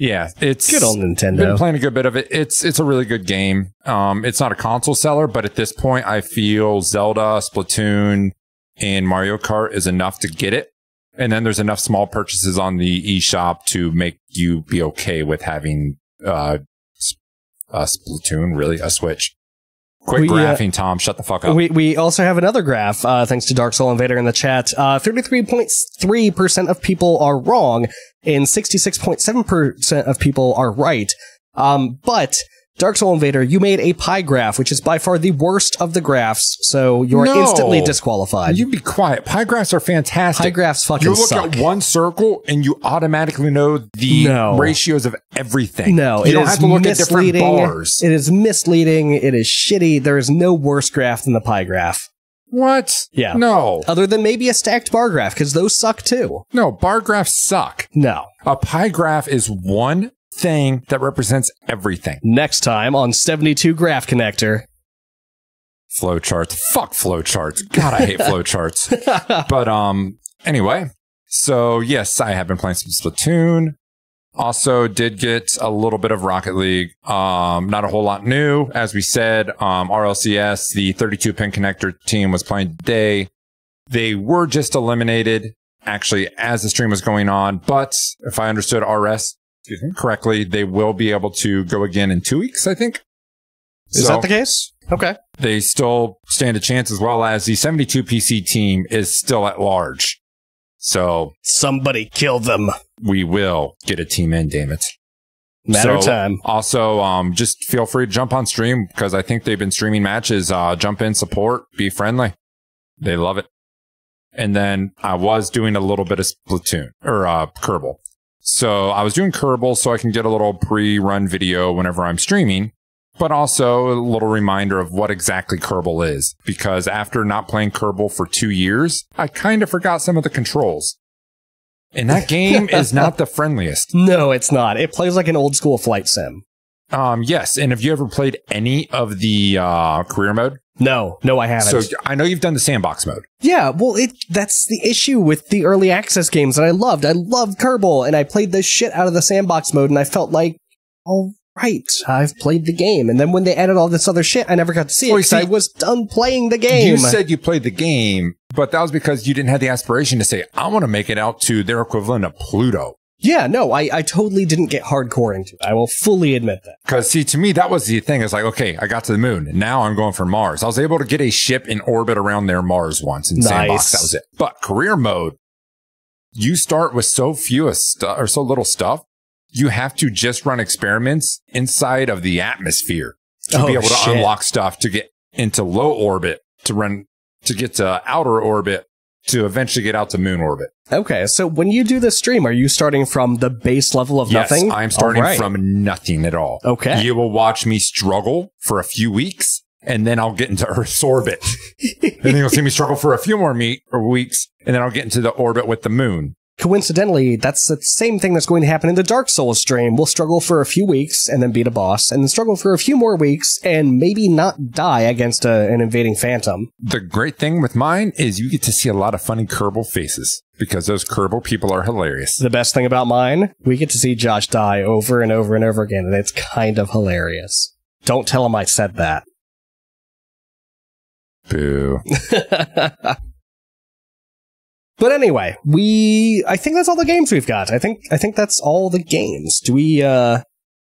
yeah, it's Good old Nintendo. been playing a good bit of it. It's it's a really good game. Um, it's not a console seller, but at this point, I feel Zelda, Splatoon, and Mario Kart is enough to get it. And then there's enough small purchases on the eShop to make you be okay with having uh, uh Splatoon, really a Switch. Quit We, uh, graphing, Tom. Shut the fuck up. We, we also have another graph, uh, thanks to Dark Soul Invader in the chat. Uh, 33.3% of people are wrong, and 66.7% of people are right. Um, but, Dark Soul Invader, you made a pie graph, which is by far the worst of the graphs, so you're No. instantly disqualified. you be quiet. Pie graphs are fantastic. pie graphs fucking You look suck. at one circle and you automatically know the No. ratios of everything. No, you it don't is have to look at different bars. It is misleading. It is shitty. There is no worse graph than the pie graph. what? Yeah. No. Other than maybe a stacked bar graph, because those suck too. No, bar graphs suck. No. A pie graph is one thing that represents everything. Next time on 72 Graph Connector. Flowcharts. Fuck flowcharts. God, I hate flowcharts. But um anyway, so yes, I have been playing some Splatoon. Also did get a little bit of Rocket League. Um not a whole lot new. As we said, um RLCS, the 32 pin connector team was playing today. They were just eliminated actually as the stream was going on, but if I understood RS correctly, they will be able to go again in 2 weeks, I think. Is So- that the case? Okay. they still stand a chance as well as the 72 PC team is still at large. So Somebody kill them. we will get a team in, damn it. Matter of So, time. Also, um, just feel free to jump on stream because I think they've been streaming matches. Uh, jump in, support, be friendly. They love it. And then I was doing a little bit of Splatoon or uh, Kerbal. So I was doing Kerbal so I can get a little pre-run video whenever I'm streaming, but also a little reminder of what exactly Kerbal is. Because after not playing Kerbal for two years, I kind of forgot some of the controls. And that game is not the friendliest. No, it's not. It plays like an old school flight sim. Um, yes. And have you ever played any of the uh, career mode? No, no, I haven't. So I know you've done the sandbox mode. yeah, well, it that's the issue with the early access games that I loved. I loved Kerbal, and I played the shit out of the sandbox mode, and I felt like, all right, I've played the game. And then when they added all this other shit, I never got to see it because I was done playing the game. You said you played the game, but that was because you didn't have the aspiration to say, I want to make it out to their equivalent of Pluto. Yeah, no, I, I totally didn't get hardcore into it. I will fully admit that. Because see, to me, that was the thing. It's like, okay, I got to the moon. Now I'm going for Mars. I was able to get a ship in orbit around their Mars once in Sandbox. That was it. But career mode, you start with so few stuff or so little stuff. You have to just run experiments inside of the atmosphere to be Oh, able to shit. unlock stuff to get into low orbit to run to get to outer orbit to eventually get out to moon orbit. Okay, so when you do the stream, are you starting from the base level of Yes, nothing? I'm starting right. from nothing at all. Okay. You will watch me struggle for a few weeks and then I'll get into Earth's orbit. and then you'll see me struggle for a few more meet or weeks and then I'll get into the orbit with the moon. Coincidentally, that's the same thing that's going to happen in the Dark Souls stream. We'll struggle for a few weeks and then beat a boss, and then struggle for a few more weeks and maybe not die against a, an invading phantom. The great thing with mine is you get to see a lot of funny Kerbal faces because those Kerbal people are hilarious. The best thing about mine, we get to see Josh die over and over and over again, and it's kind of hilarious. Don't tell him I said that. Boo. But anyway, we I think that's all the games we've got. I think I think that's all the games. Do we uh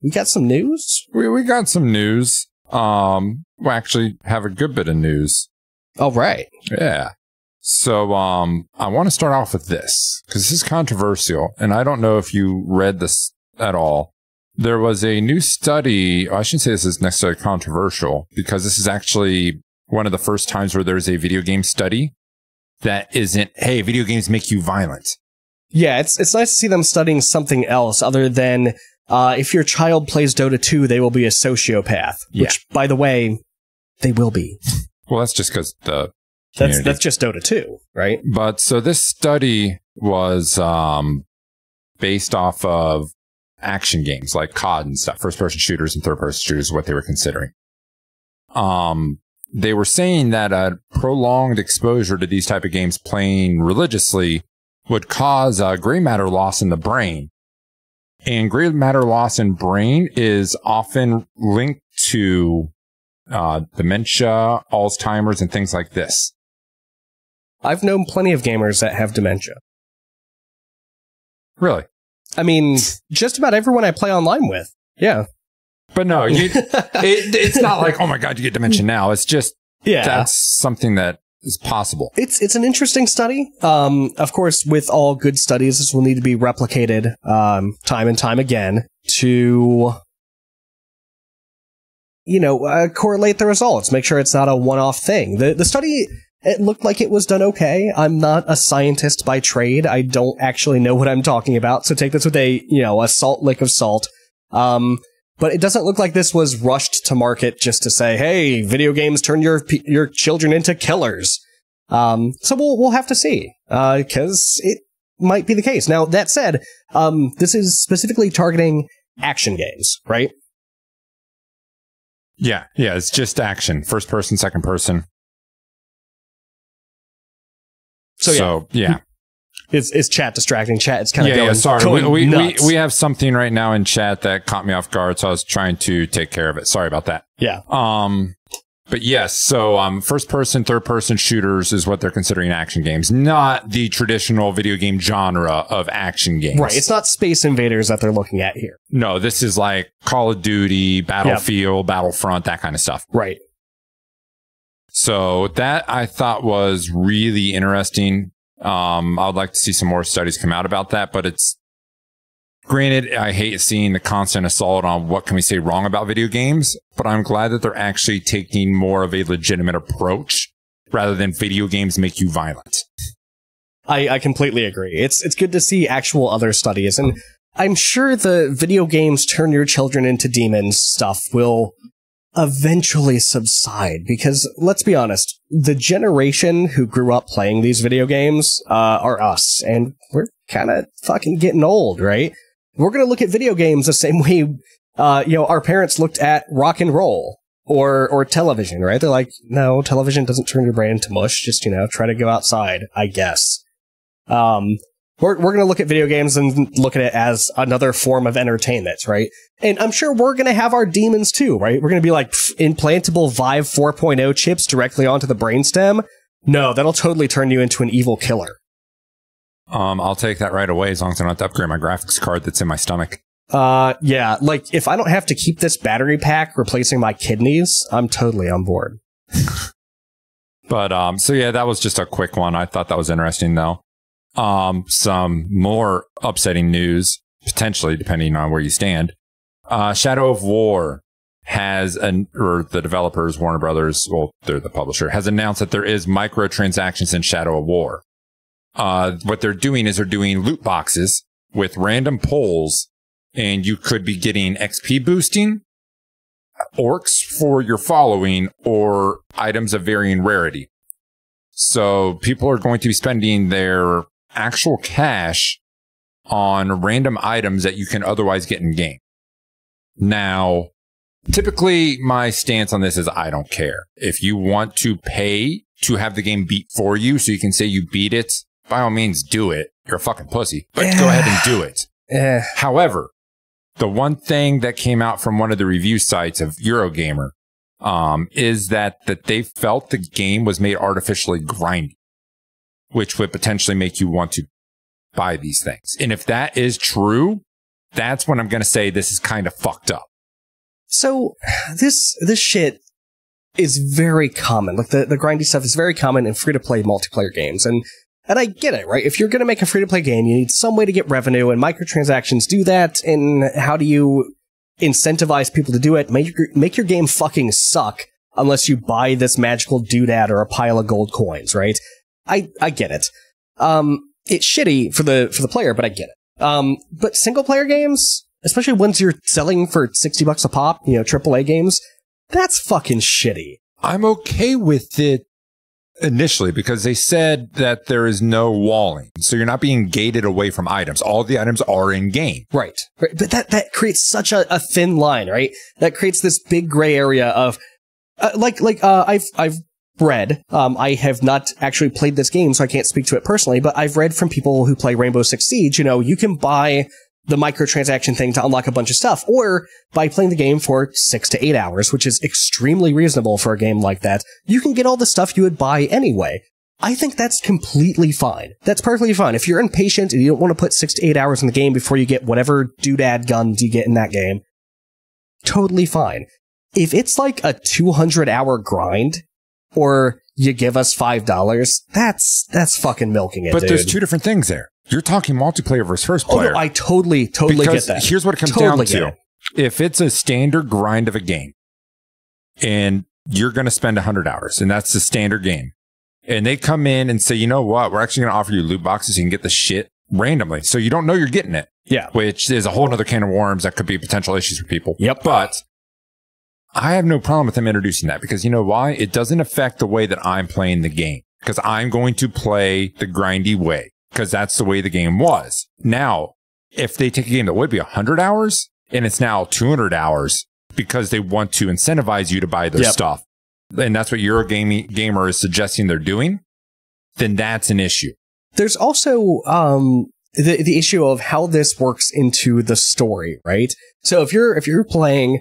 we got some news. We we got some news. Um, we actually have a good bit of news. All right. Yeah. So um, I want to start off with this because this is controversial, and I don't know if you read this at all. There was a new study. I shouldn't say this is necessarily controversial because this is actually one of the first times where there's a video game study that isn't, hey, video games make you violent. Yeah, it's it's nice to see them studying something else other than uh, if your child plays Dota 2, they will be a sociopath. Yeah. Which, by the way, they will be. Well, that's just because the That's that's just Dota 2, right? But so this study was um, based off of action games like COD and stuff, first person shooters and third person shooters, what they were considering. Um, they were saying that a prolonged exposure to these type of games playing religiously would cause uh, gray matter loss in the brain. And gray matter loss in brain is often linked to uh, dementia, Alzheimer's, and things like this. I've known plenty of gamers that have dementia. Really? I mean, just about everyone I play online with. Yeah. But no, you, it, it's not like, oh my God, you get dementia now. It's just yeah. that's something that is possible. It's it's an interesting study. Um, of course, with all good studies, this will need to be replicated um, time and time again to, you know, uh, correlate the results. Make sure it's not a one-off thing. The the study it looked like it was done okay. I'm not a scientist by trade. I don't actually know what I'm talking about. So take this with a you know a salt lick of salt. Um, but it doesn't look like this was rushed to market just to say, "Hey, video games turn your your children into killers." Um, so we'll we'll have to see because it might be the case. Now that said, um, this is specifically targeting action games, right? Yeah. Yeah. It's just action. First person, second person. So, yeah, So, yeah. Is is chat distracting? Chat is kind of yeah, going, yeah. Sorry. going We, we, we, have something right now in chat that caught me off guard. So I was trying to take care of it. Sorry about that. yeah, Um, but yes, so um, first person, third person shooters is what they're considering action games, not the traditional video game genre of action games. right. It's not Space Invaders that they're looking at here, no, this is like Call of Duty, Battlefield, Battlefront, that kind of stuff. right? So that I thought was really interesting. Um, I would like to see some more studies come out about that, but it's granted, I hate seeing the constant assault on what can we say wrong about video games, but I'm glad that they're actually taking more of a legitimate approach rather than video games make you violent. I, I completely agree. It's it's good to see actual other studies, and I'm sure the video games turn your children into demons stuff will eventually subside because let's be honest, the generation who grew up playing these video games uh, are us, and we're kind of fucking getting old, right? We're gonna look at video games the same way, uh, you know, our parents looked at rock and roll or or television, right? They're like, no, television doesn't turn your brain into mush. Just you know, try to go outside, I guess. Um, we're we're gonna look at video games and look at it as another form of entertainment, right? And I'm sure we're gonna have our demons too, right? We're gonna be like pff, implantable Vive 4.0 chips directly onto the brainstem. No, that'll totally turn you into an evil killer. Um, I'll take that right away as long as I don't have to upgrade my graphics card that's in my stomach. Uh, yeah, like if I don't have to keep this battery pack replacing my kidneys, I'm totally on board. But um, so yeah, that was just a quick one. I thought that was interesting though. Um, some more upsetting news, potentially depending on where you stand. Uh, Shadow of War has an or the developers Warner Brothers, well, they're the publisher, has announced that there is microtransactions in Shadow of War. Uh, what they're doing is they're doing loot boxes with random polls, and you could be getting XP boosting, orcs for your following, or items of varying rarity. So people are going to be spending their actual cash on random items that you can otherwise get in game. Now, typically my stance on this is I don't care. If you want to pay to have the game beat for you so you can say you beat it, by all means do it. You're a fucking pussy, but go ahead and do it. Eh, However, the one thing that came out from one of the review sites of Eurogamer um, is that that they felt the game was made artificially grindy, which would potentially make you want to buy these things. And if that is true, that's when I'm going to say this is kind of fucked up. So this this shit is very common. Like the, the grindy stuff is very common in free to play multiplayer games. And and I get it, right? If you're going to make a free to play game, you need some way to get revenue, and microtransactions do that. And how do you incentivize people to do it? Make your, make your game fucking suck unless you buy this magical doodad or a pile of gold coins, right? I I get it. Um, it's shitty for the for the player, but I get it. Um, but single player games, especially ones you're selling for sixty bucks a pop, you know, AAA games, that's fucking shitty. I'm okay with it initially because they said that there is no walling. So you're not being gated away from items. All the items are in game. Right. right. But that, that creates such a, a thin line, right? That creates this big gray area of, uh, like, like, uh, I've, I've read, um, I have not actually played this game, so I can't speak to it personally, but I've read from people who play Rainbow Six Siege, you know, you can buy the microtransaction thing to unlock a bunch of stuff, or by playing the game for six to eight hours, which is extremely reasonable for a game like that, you can get all the stuff you would buy anyway. I think that's completely fine. That's perfectly fine. If you're impatient and you don't want to put six to eight hours in the game before you get whatever doodad guns you get in that game, totally fine. If it's like a 200 hour grind, or you give us five dollars, that's that's fucking milking it. But dude. there's two different things there. You're talking multiplayer versus first Oh, player. no, I totally, totally because get that. here's what it comes Totally down to. it. If it's a standard grind of a game and you're going to spend 100 hours and that's the standard game and they come in and say, you know what, we're actually going to offer you loot boxes. You can get the shit randomly. So you don't know you're getting it, Yeah. which is a whole other can of worms that could be potential issues for people. Yep. But I have no problem with them introducing that because you know why? It doesn't affect the way that I'm playing the game because I'm going to play the grindy way because that's the way the game was. Now, if they take a game that would be 100 hours and it's now 200 hours because they want to incentivize you to buy their Yep. stuff, and that's what Eurogame gamer is suggesting they're doing, then that's an issue. There's also um the the issue of how this works into the story, right? So if you're if you're playing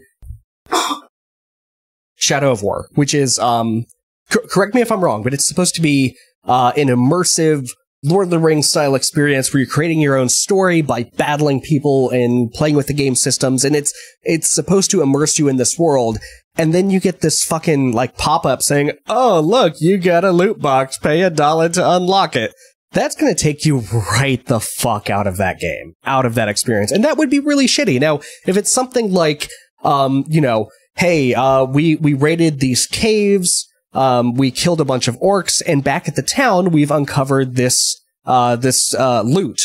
Shadow of War, which is um cor- correct me if I'm wrong, but it's supposed to be uh an immersive Lord of the Rings style experience where you're creating your own story by battling people and playing with the game systems and it's it's supposed to immerse you in this world and then you get this fucking like pop-up saying, "Oh, look, you got a loot box. Pay a dollar to unlock it." That's going to take you right the fuck out of that game, out of that experience. And that would be really shitty. Now, if it's something like um, you know, hey, uh we we raided these caves, um we killed a bunch of orcs and back at the town we've uncovered this uh this uh loot.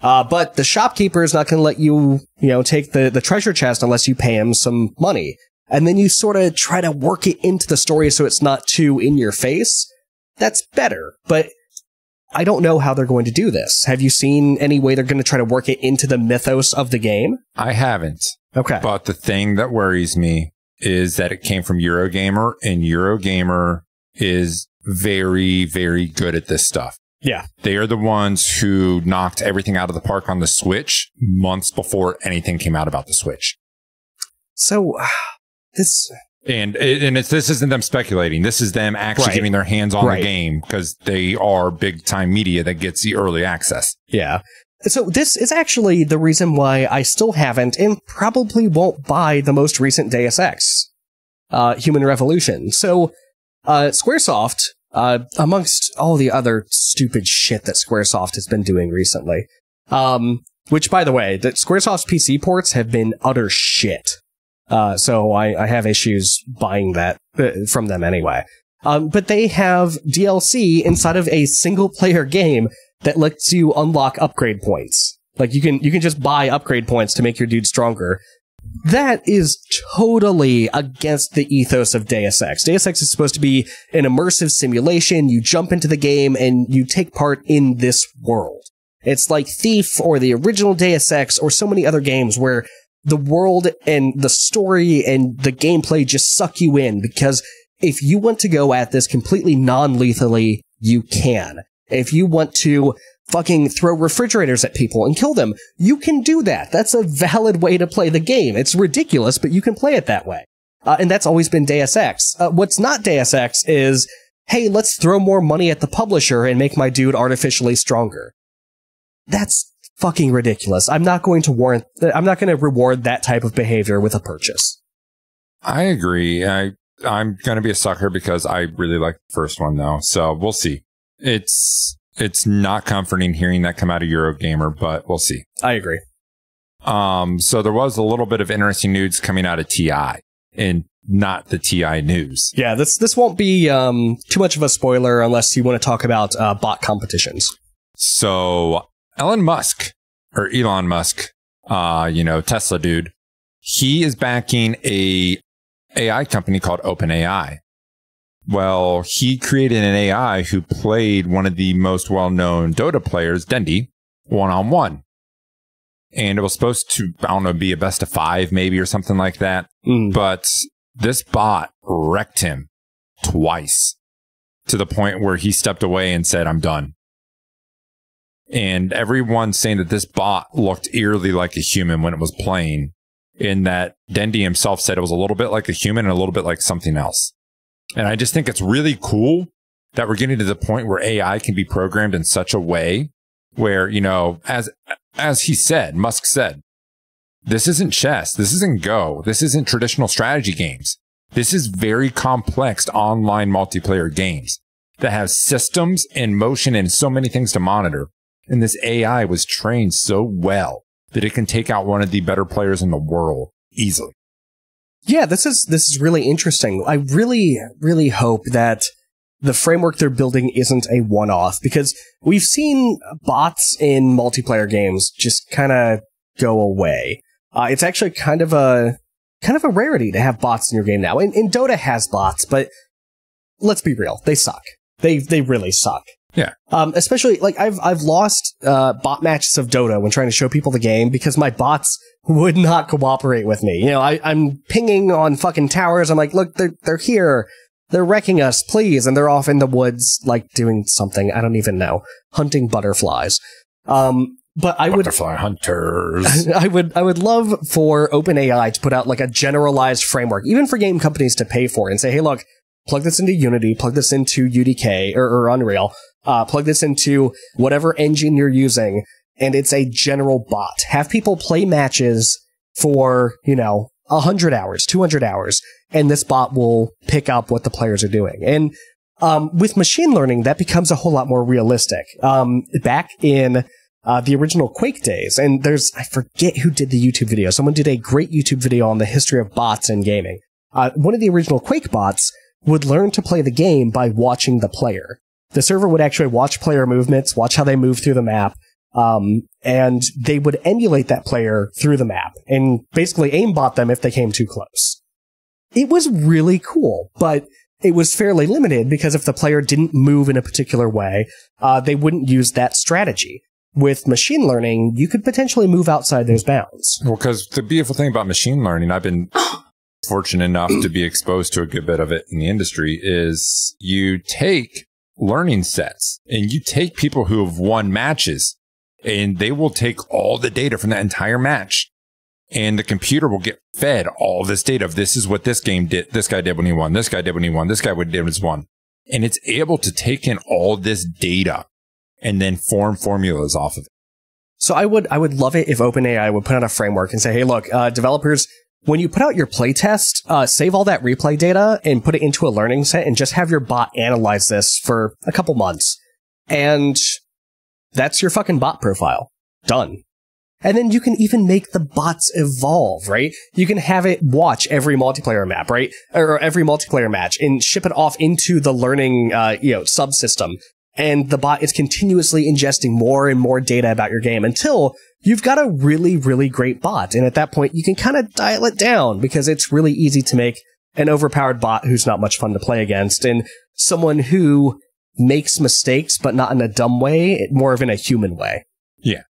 Uh, but the shopkeeper is not going to let you, you know, take the, the treasure chest unless you pay him some money and then you sort of try to work it into the story so it's not too in your face, that's better. But I don't know how they're going to do this. Have you seen any way they're going to try to work it into the mythos of the game? I haven't. Okay. But the thing that worries me is that it came from Eurogamer, and Eurogamer is very, very good at this stuff. Yeah. They are the ones who knocked everything out of the park on the Switch months before anything came out about the Switch. So this And and it's this isn't them speculating. This is them actually Right. getting their hands on Right. the game because they are big time media that gets the early access. Yeah. So this is actually the reason why I still haven't and probably won't buy the most recent Deus Ex, uh, Human Revolution. So, uh, Squaresoft, uh, amongst all the other stupid shit that Squaresoft has been doing recently, um, which by the way, that Squaresoft's PC ports have been utter shit. Uh, so I, I have issues buying that uh, from them anyway. Um, but they have DLC inside of a single player game that lets you unlock upgrade points. Like you can you can just buy upgrade points to make your dude stronger. That is totally against the ethos of Deus Ex. Deus Ex is supposed to be an immersive simulation. You jump into the game and you take part in this world. It's like Thief or the original Deus Ex or so many other games where the world and the story and the gameplay just suck you in because if you want to go at this completely non-lethally, you can. If you want to fucking throw refrigerators at people and kill them, you can do that. That's a valid way to play the game. It's ridiculous, but you can play it that way. Uh, and that's always been Deus Ex. Uh, what's not Deus Ex is, hey, let's throw more money at the publisher and make my dude artificially stronger. That's fucking ridiculous. I'm not going to warrant, I'm not going to reward that type of behavior with a purchase. I agree. I I'm gonna be a sucker because I really like the first one though. So we'll see. It's it's not comforting hearing that come out of Eurogamer, but we'll see. I agree. Um, so there was a little bit of interesting news coming out of TI and not the TI news. Yeah, this this won't be um, too much of a spoiler unless you want to talk about uh, bot competitions. So Elon Musk or Elon Musk, uh, you know, Tesla dude, he is backing a AI company called OpenAI. Well, he created an AI who played one of the most well-known Dota players, Dendi, one on one. And it was supposed to, I don't know, be a best of five maybe or something like that. Mm. But this bot wrecked him twice to the point where he stepped away and said, I'm done. And everyone saying that this bot looked eerily like a human when it was playing, in that Dendi himself said it was a little bit like a human and a little bit like something else. And I just think it's really cool that we're getting to the point where AI can be programmed in such a way where, you know, as, as he said, Musk said, this isn't chess. This isn't Go. This isn't traditional strategy games. This is very complex online multiplayer games that have systems and motion and so many things to monitor. And this AI was trained so well that it can take out one of the better players in the world easily. Yeah, this is this is really interesting. I really really hope that the framework they're building isn't a one-off because we've seen bots in multiplayer games just kind of go away. Uh, it's actually kind of a kind of a rarity to have bots in your game now. And, and Dota has bots, but let's be real, they suck. They they really suck. Yeah. Um, especially like I've I've lost uh, bot matches of Dota when trying to show people the game because my bots would not cooperate with me. You know, I, I'm pinging on fucking towers. I'm like, look, they're they're here. They're wrecking us, please. And they're off in the woods, like doing something. I don't even know. Hunting butterflies. Um, but I would Butterfly hunters. I would I would love for OpenAI to put out like a generalized framework, even for game companies to pay for, and say, hey, look, plug this into Unity, plug this into UDK or, or Unreal, uh, plug this into whatever engine you're using, and it's a general bot. Have people play matches for you know hundred hours, two hundred hours, and this bot will pick up what the players are doing. And um, with machine learning, that becomes a whole lot more realistic. Um, back in uh, the original Quake days. And there's, I forget who did the YouTube video. Someone did a great YouTube video on the history of bots in gaming. Uh, one of the original Quake bots would learn to play the game by watching the player. The server would actually watch player movements, watch how they move through the map, um, and they would emulate that player through the map and basically aimbot them if they came too close. It was really cool, but it was fairly limited because if the player didn't move in a particular way, uh, they wouldn't use that strategy with machine learning, you could potentially move outside those bounds. Well, because the beautiful thing about machine learning, I've been fortunate enough to be exposed to a good bit of it in the industry, is you take learning sets and you take people who have won matches and they will take all the data from that entire match and the computer will get fed all this data of this is what this game did. This guy did when he won. This guy did when he won. This guy did when he won. And it's able to take in all this data and then form formulas off of it. So I would I would love it if OpenAI would put out a framework and say, hey, look, uh, developers, when you put out your playtest, uh, save all that replay data and put it into a learning set and just have your bot analyze this for a couple months. And that's your fucking bot profile. Done. And then you can even make the bots evolve, right? You can have it watch every multiplayer map, right? Or every multiplayer match and ship it off into the learning, uh, you know, subsystem and the bot is continuously ingesting more and more data about your game until you've got a really, really great bot. And at that point, you can kind of dial it down because it's really easy to make an overpowered bot who's not much fun to play against and someone who makes mistakes, but not in a dumb way, more of in a human way. Yeah.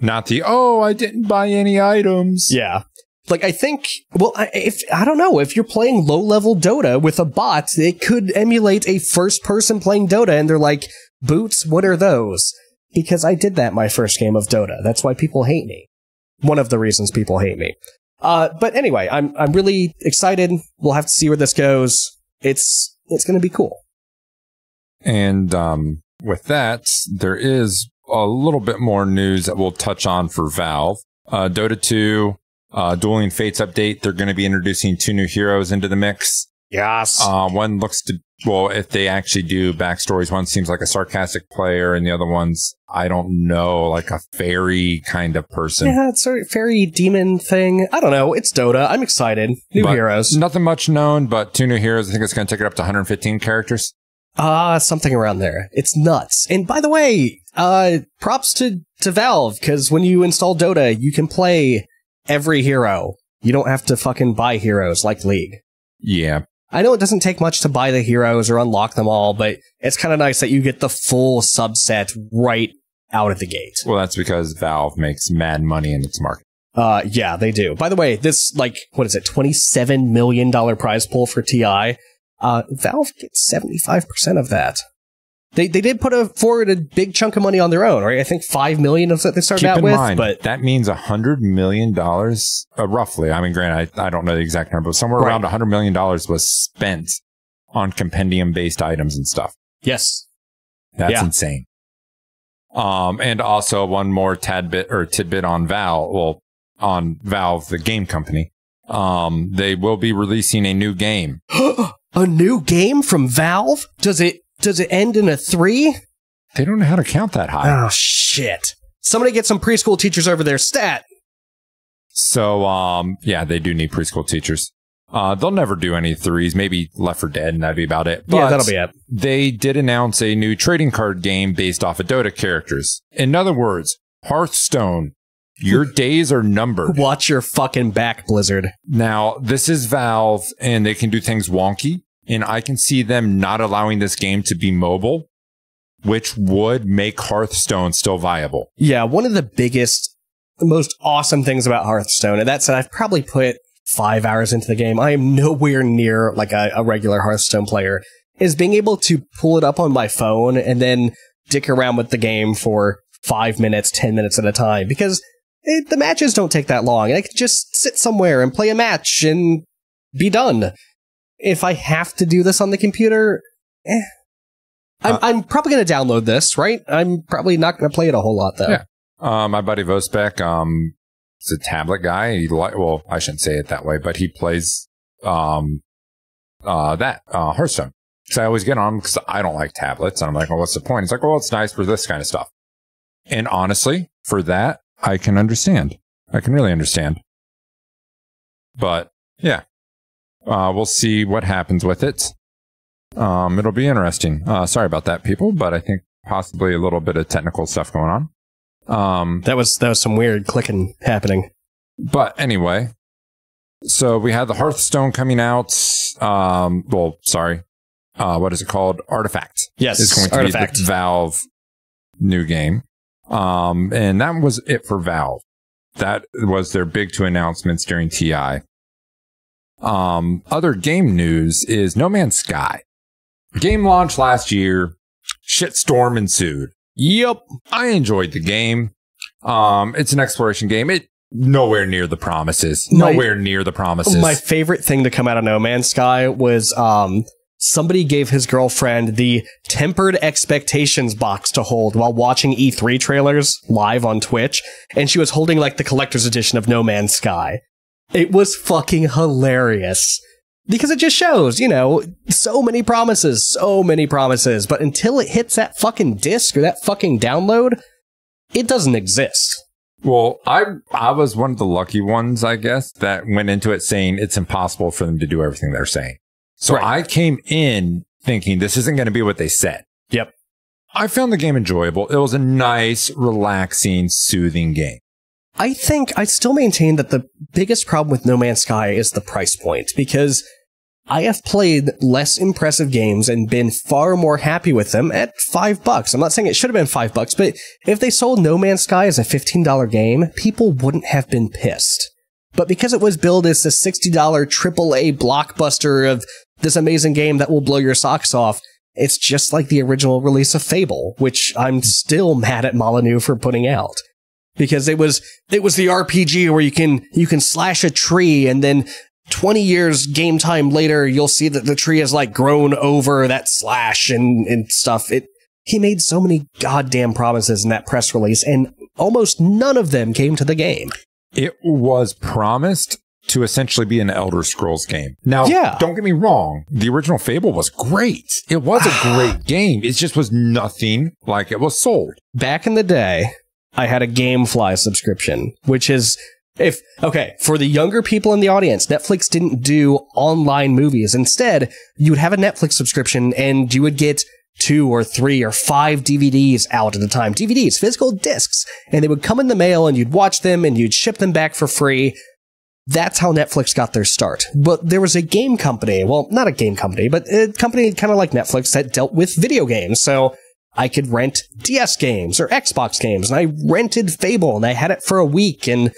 Not the, oh, I didn't buy any items. Yeah. Like I think, well, if I don't know, if you're playing low level Dota with a bot, it could emulate a first person playing Dota, and they're like, "Boots, what are those?" Because I did that my first game of Dota. That's why people hate me. One of the reasons people hate me. Uh, but anyway, I'm I'm really excited. We'll have to see where this goes. It's it's going to be cool. And um, with that, there is a little bit more news that we'll touch on for Valve. Uh, Dota 2, uh, Dueling Fates update. They're going to be introducing two new heroes into the mix. Yes. Uh, one looks to, well, if they actually do backstories, one seems like a sarcastic player and the other one's, I don't know, like a fairy kind of person. yeah, it's a fairy demon thing. I don't know. It's Dota. I'm excited. New But heroes. Nothing much known, but two new heroes. I think it's going to take it up to 115 characters. Ah, something around there. It's nuts. And by the way, uh, props to, to Valve, because when you install Dota, you can play every hero. You don't have to fucking buy heroes like League. Yeah. I know it doesn't take much to buy the heroes or unlock them all, but it's kind of nice that you get the full subset right out of the gate. Well, that's because Valve makes mad money in its market. Uh, yeah, they do. By the way, this, like, what is it, $27 million prize pool for TI? Uh, Valve gets 75% of that. They, they did put a, forward a big chunk of money on their own, right? I think 5 million of that they started Keep out in with, mind, but that means a hundred million dollars, uh, roughly. I mean, granted, I, I don't know the exact number, but somewhere Right. around a hundred million dollars was spent on compendium based items and stuff. yes. That's Yeah. insane. Um, and also one more tad bit or tidbit on Valve, well, on Valve, the game company. Um, they will be releasing a new game. a new game from Valve? Does it, does it end in a 3? They don't know how to count that high. Oh, shit. Somebody get some preschool teachers over there. Stat. So, um, yeah, they do need preschool teachers. Uh, they'll never do any threes, maybe Left 4 Dead, and that'd be about it. yeah, that'll be it. They did announce a new trading card game based off of Dota characters. In other words, Hearthstone, your days are numbered. Watch your fucking back, Blizzard. Now, this is Valve, and they can do things wonky, and I can see them not allowing this game to be mobile, which would make Hearthstone still viable. Yeah, one of the biggest, most awesome things about Hearthstone, and that said, I've probably put five hours into the game. I am nowhere near like a, a regular Hearthstone player. Is being able to pull it up on my phone and then dick around with the game for five minutes, ten minutes at a time because it, the matches don't take that long. And I can just sit somewhere and play a match and be done. If I have to do this on the computer, eh. I'm, Uh, I'm probably going to download this, right? I'm probably not going to play it a whole lot though. Yeah. Uh, my buddy Vospek, um, is a tablet guy. He li- well, I shouldn't say it that way, but he plays, um, uh, that, uh, Hearthstone. So I always get on because I don't like tablets. And I'm like, well, what's the point? He's like, well, it's nice for this kind of stuff. And honestly, for that, I can understand. I can really understand. But yeah, uh, we'll see what happens with it. Um, it'll be interesting. Uh, sorry about that, people, but I think possibly a little bit of technical stuff going on. Um, That was that was some weird clicking happening. but anyway, so we had the Hearthstone coming out. Um, well, sorry. Uh, what is it called? Artifact. Yes, It's going to artifact. be the Valve new game. Um, and that was it for Valve. That was their big two announcements during TI. Um, other game news is No Man's Sky. Game launched last year. Shitstorm ensued. Yep. I enjoyed the game. Um, it's an exploration game. It nowhere near the promises. My- nowhere near the promises. My favorite thing to come out of No Man's Sky was um somebody gave his girlfriend the tempered expectations box to hold while watching E3 trailers live on Twitch, and she was holding like the collector's edition of No Man's Sky. It was fucking hilarious. Because it just shows, you know, so many promises, so many promises, but until it hits that fucking disc or that fucking download, it doesn't exist. well, I I was one of the lucky ones, I guess, that went into it saying it's impossible for them to do everything they're saying. So Right. I came in thinking this isn't going to be what they said. Yep. I found the game enjoyable. It was a nice, relaxing, soothing game. I think I still maintain that the biggest problem with No Man's Sky is the price point because I have played less impressive games and been far more happy with them at five bucks. I'm not saying it should have been five bucks, but if they sold No Man's Sky as a $15 game, people wouldn't have been pissed. But because it was billed as a $60 AAA blockbuster of this amazing game that will blow your socks off, it's just like the original release of Fable, which I'm still mad at Molyneux for putting out because it was it was the RPG where you can you can slash a tree and then 20 years game time later you'll see that the tree has like grown over that slash and and stuff it he made so many goddamn promises in that press release, and almost none of them came to the game. It was promised to essentially be an Elder Scrolls game. Now, Yeah. don't get me wrong. The original Fable was great. It was a great game. It just was nothing like it was sold. Back in the day, I had a GameFly subscription, which is if okay for the younger people in the audience netflix didn't do online movies. Instead you would have a netflix subscription and you would get two or three or five dvds out at a time. Dvds physical discs. And they would come in the mail and you'd watch them and you'd ship them back for free. That's how netflix got their start. But there was a game company well not a game company but a company kind of like netflix that dealt with video games. So I could rent DS games or Xbox games, and I rented Fable, and I had it for a week, and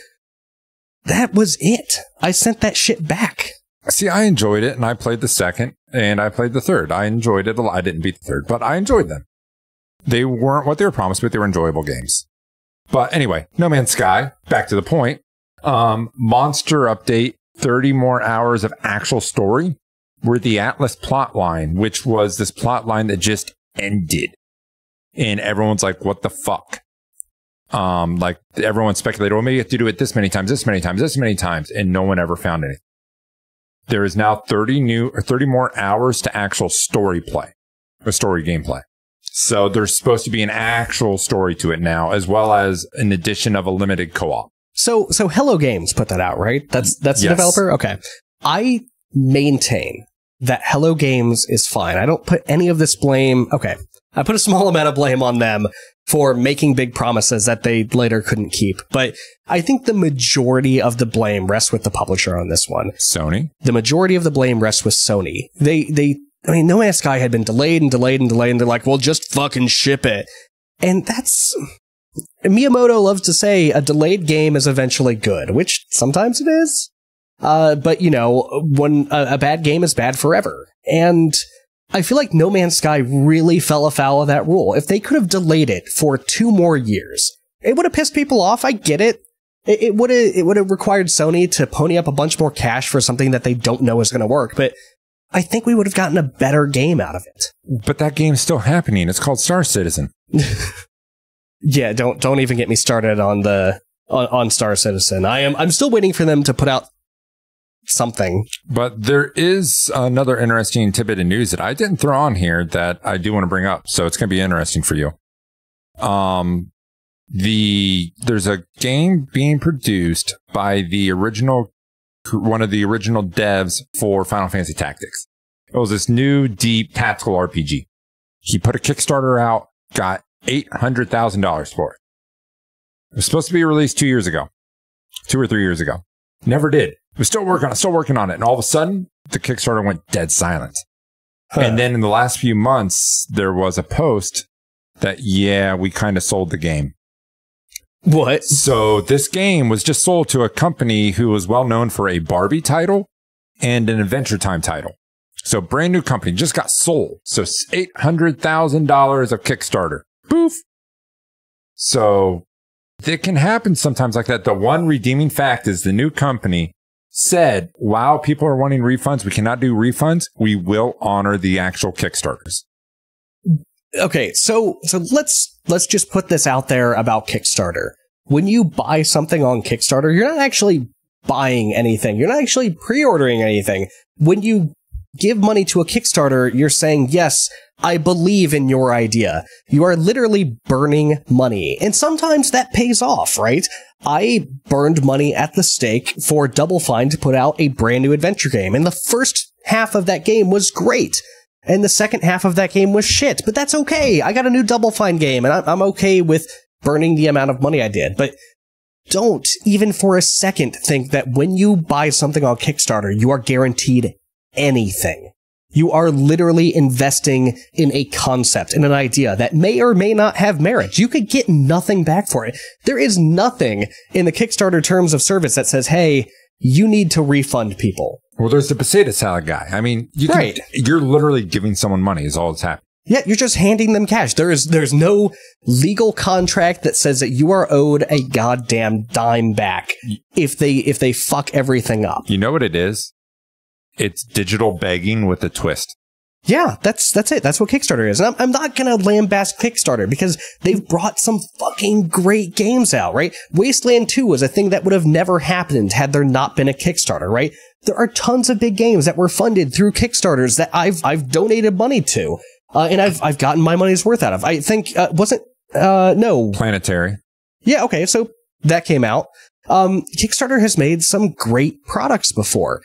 that was it. I sent that shit back. See, I enjoyed it and I played the second and I played the third. I enjoyed it a lot. I didn't beat the third, but I enjoyed them. They weren't what they were promised, but they were enjoyable games. But anyway, No Man's Sky, back to the point. Um, monster update, 30 more hours of actual story were the Atlas plot line, which was this plot line that just ended. And everyone's like, what the fuck? Um, like everyone speculated, well, maybe you have to do it this many times, this many times, this many times, and no one ever found anything. There is now 30 new or 30 more hours to actual story play or story gameplay. So there's supposed to be an actual story to it now, as well as an addition of a limited co-op. So, so Hello Games put that out, right? That's that's the developer. Okay, I maintain that Hello Games is fine. I don't put any of this blame. Okay, I put a small amount of blame on them for making big promises that they later couldn't keep, but I think the majority of the blame rests with the publisher on this one. Sony. the majority of the blame rests with Sony. They they I mean No Man's Sky had been delayed and delayed and delayed and they're like, "Well, just fucking ship it." And that's Miyamoto loves to say a delayed game is eventually good, which sometimes it is. Uh, but you know, when a, a bad game is bad forever. And I feel like No Man's Sky really fell afoul of that rule. If they could have delayed it for two more years, it would have pissed people off. I get it. It, would have it would have required Sony to pony up a bunch more cash for something that they don't know is going to work. But I think we would have gotten a better game out of it. But that game's still happening. It's called Star Citizen. Yeah, don't don't even get me started on the on, on Star Citizen. I am I'm still waiting for them to put out something. But there is another interesting tidbit of news that I didn't throw on here that I do want to bring up. So it's going to be interesting for you. Um, the there's a game being produced by the original one of the original devs for Final Fantasy Tactics. It was this new deep tactical RPG. He put a Kickstarter out, got eight hundred thousand dollars for it. It was supposed to be released two years ago, two or three years ago. Never did. We're still working on it, still working on it. And all of a sudden, the Kickstarter went dead silent. And then in the last few months, there was a post that, yeah, we kind of sold the game. what? So this game was just sold to a company who was well known for a Barbie title and an Adventure Time title. So brand new company just got sold. So $800,000 of Kickstarter. Poof. So it can happen sometimes like that. The one redeeming fact is the new company said, wow, people are wanting refunds. We cannot do refunds. We will honor the actual Kickstarters. Okay, so so let's let's just put this out there about Kickstarter. When you buy something on Kickstarter, you're not actually buying anything. You're not actually pre-ordering anything. When you give money to a Kickstarter, you're saying, "Yes, I believe in your idea." You are literally burning money. And sometimes that pays off, right? I burned money at the stake for Double Fine to put out a brand new adventure game, and the first half of that game was great. And the second half of that game was shit, but that's okay. I got a new Double Fine game, and I'm, okay with burning the amount of money I did. But don't even for a second think that when you buy something on Kickstarter, you are guaranteed anything. You are literally investing in a concept, in an idea that may or may not have merit. You could get nothing back for it. There is nothing in the Kickstarter terms of service that says, hey, you need to refund people. Well, there's the potato salad guy. I mean, you can, Right. you're literally giving someone money is all that's happening. Yeah, you're just handing them cash. There is there's no legal contract that says that you are owed a goddamn dime back if they if they fuck everything up. You know what it is? It's digital begging with a twist. Yeah, that's that's it. That's what Kickstarter is. And I'm, I'm not gonna lambast Kickstarter because they've brought some fucking great games out, right? Wasteland 2 was a thing that would have never happened had there not been a Kickstarter, right? There are tons of big games that were funded through Kickstarters that I've I've donated money to. Uh, and I've I've gotten my money's worth out of. I think uh, wasn't uh no Planetary. yeah, okay, so that came out. Um, Kickstarter has made some great products before,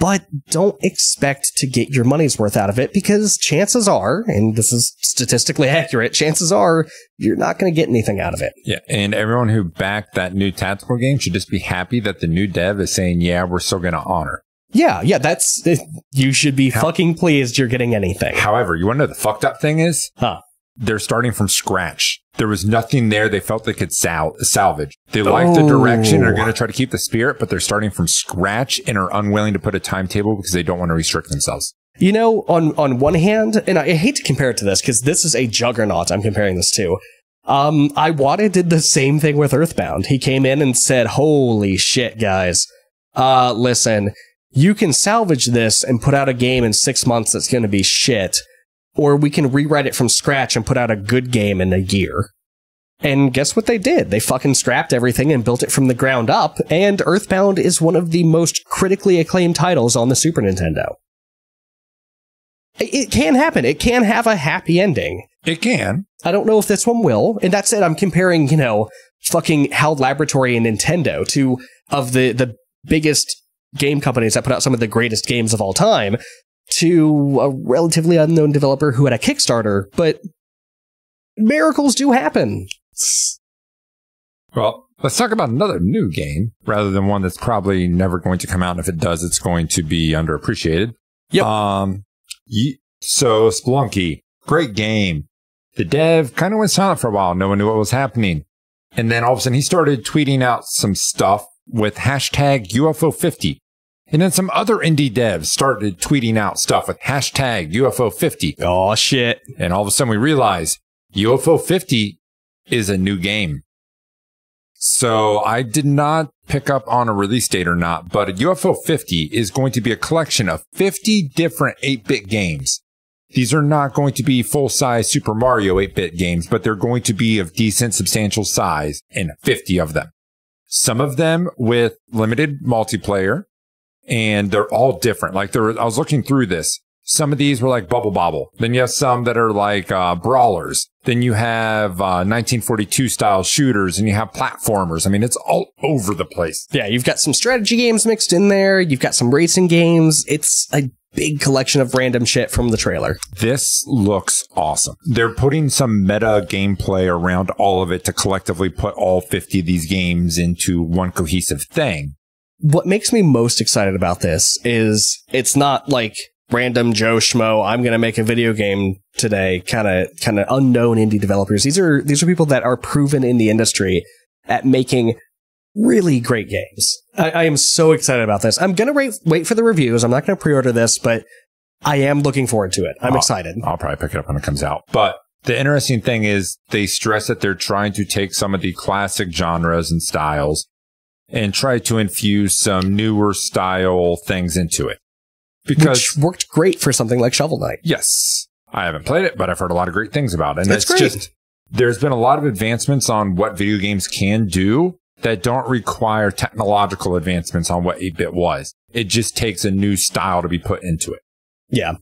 but don't expect to get your money's worth out of it because chances are, and this is statistically accurate, chances are you're not going to get anything out of it. Yeah, and everyone who backed that new tactical game should just be happy that the new dev is saying, "Yeah, we're still going to honor." Yeah, yeah, that's, you should be fucking pleased you're getting anything. However, you want to know the fucked up thing is? Huh. They're starting from scratch. There was nothing there they felt they could sal- salvage. They like the direction. They're Oh. going to try to keep the spirit, but they're starting from scratch and are unwilling to put a timetable because they don't want to restrict themselves. You know, on on one hand, and I, I hate to compare it to this because this is a juggernaut. I'm comparing this to. Um, Iwata did the same thing with Earthbound. He came in and said, "Holy shit, guys! Uh, listen, you can salvage this and put out a game in six months that's going to be shit, or we can rewrite it from scratch and put out a good game in a year." And guess what they did? They fucking scrapped everything and built it from the ground up. And Earthbound is one of the most critically acclaimed titles on the Super Nintendo. It- can happen. It can have a happy ending. It can. I don't know if this one will. And that's it. I'm comparing, you know, fucking HAL Laboratory and Nintendo to of the the biggest game companies that put out some of the greatest games of all time to a relatively unknown developer who had a Kickstarter, but miracles do happen. Well, let's talk about another new game rather than one that's probably never going to come out. And if it does, it's going to be underappreciated. Yep. Um, so Spelunky, great game. The dev kind of went silent for a while. No one knew what was happening. And then all of a sudden he started tweeting out some stuff with hashtag UFO 50. And then some other indie devs started tweeting out stuff with hashtag UFO 50. Oh shit. And all of a sudden we realize UFO 50 is a new game. So I did not pick up on a release date or not, but UFO 50 is going to be a collection of 50 different 8-bit games. These are not going to be full-size Super Mario 8-bit games, but they're going to be of decent, substantial size and 50 of them. Some of them with limited multiplayer and they're all different. Like there, I was looking through this. Some of these were like Bubble Bobble. Then you have some that are like uh, brawlers. Then you have uh, 1942 style shooters, and you have platformers. I mean, it's all over the place. Yeah, you've got some strategy games mixed in there. You've got some racing games. It's a big collection of random shit from the trailer. This looks awesome. They're putting some meta gameplay around all of it to collectively put all 50 of these games into one cohesive thing. What makes me most excited about this is it's not like random Joe Schmo, I'm going to make a video game today kind of kind of unknown indie developers. These are these are people that are proven in the industry at making really great games. I, I am so excited about this. I'm going to wait wait for the reviews. I'm not going to pre-order this, but I am looking forward to it. I'm Oh. excited. I'll probably pick it up when it comes out. But the interesting thing is they stress that they're trying to take some of the classic genres and styles and try to infuse some newer style things into it. Because which worked great for something like Shovel Knight. yes, I haven't played it, but I've heard a lot of great things about it. And It's it's, great. just there's been a lot of advancements on what video games can do that don't require technological advancements on what 8-bit was. It just takes a new style to be put into it. Yeah.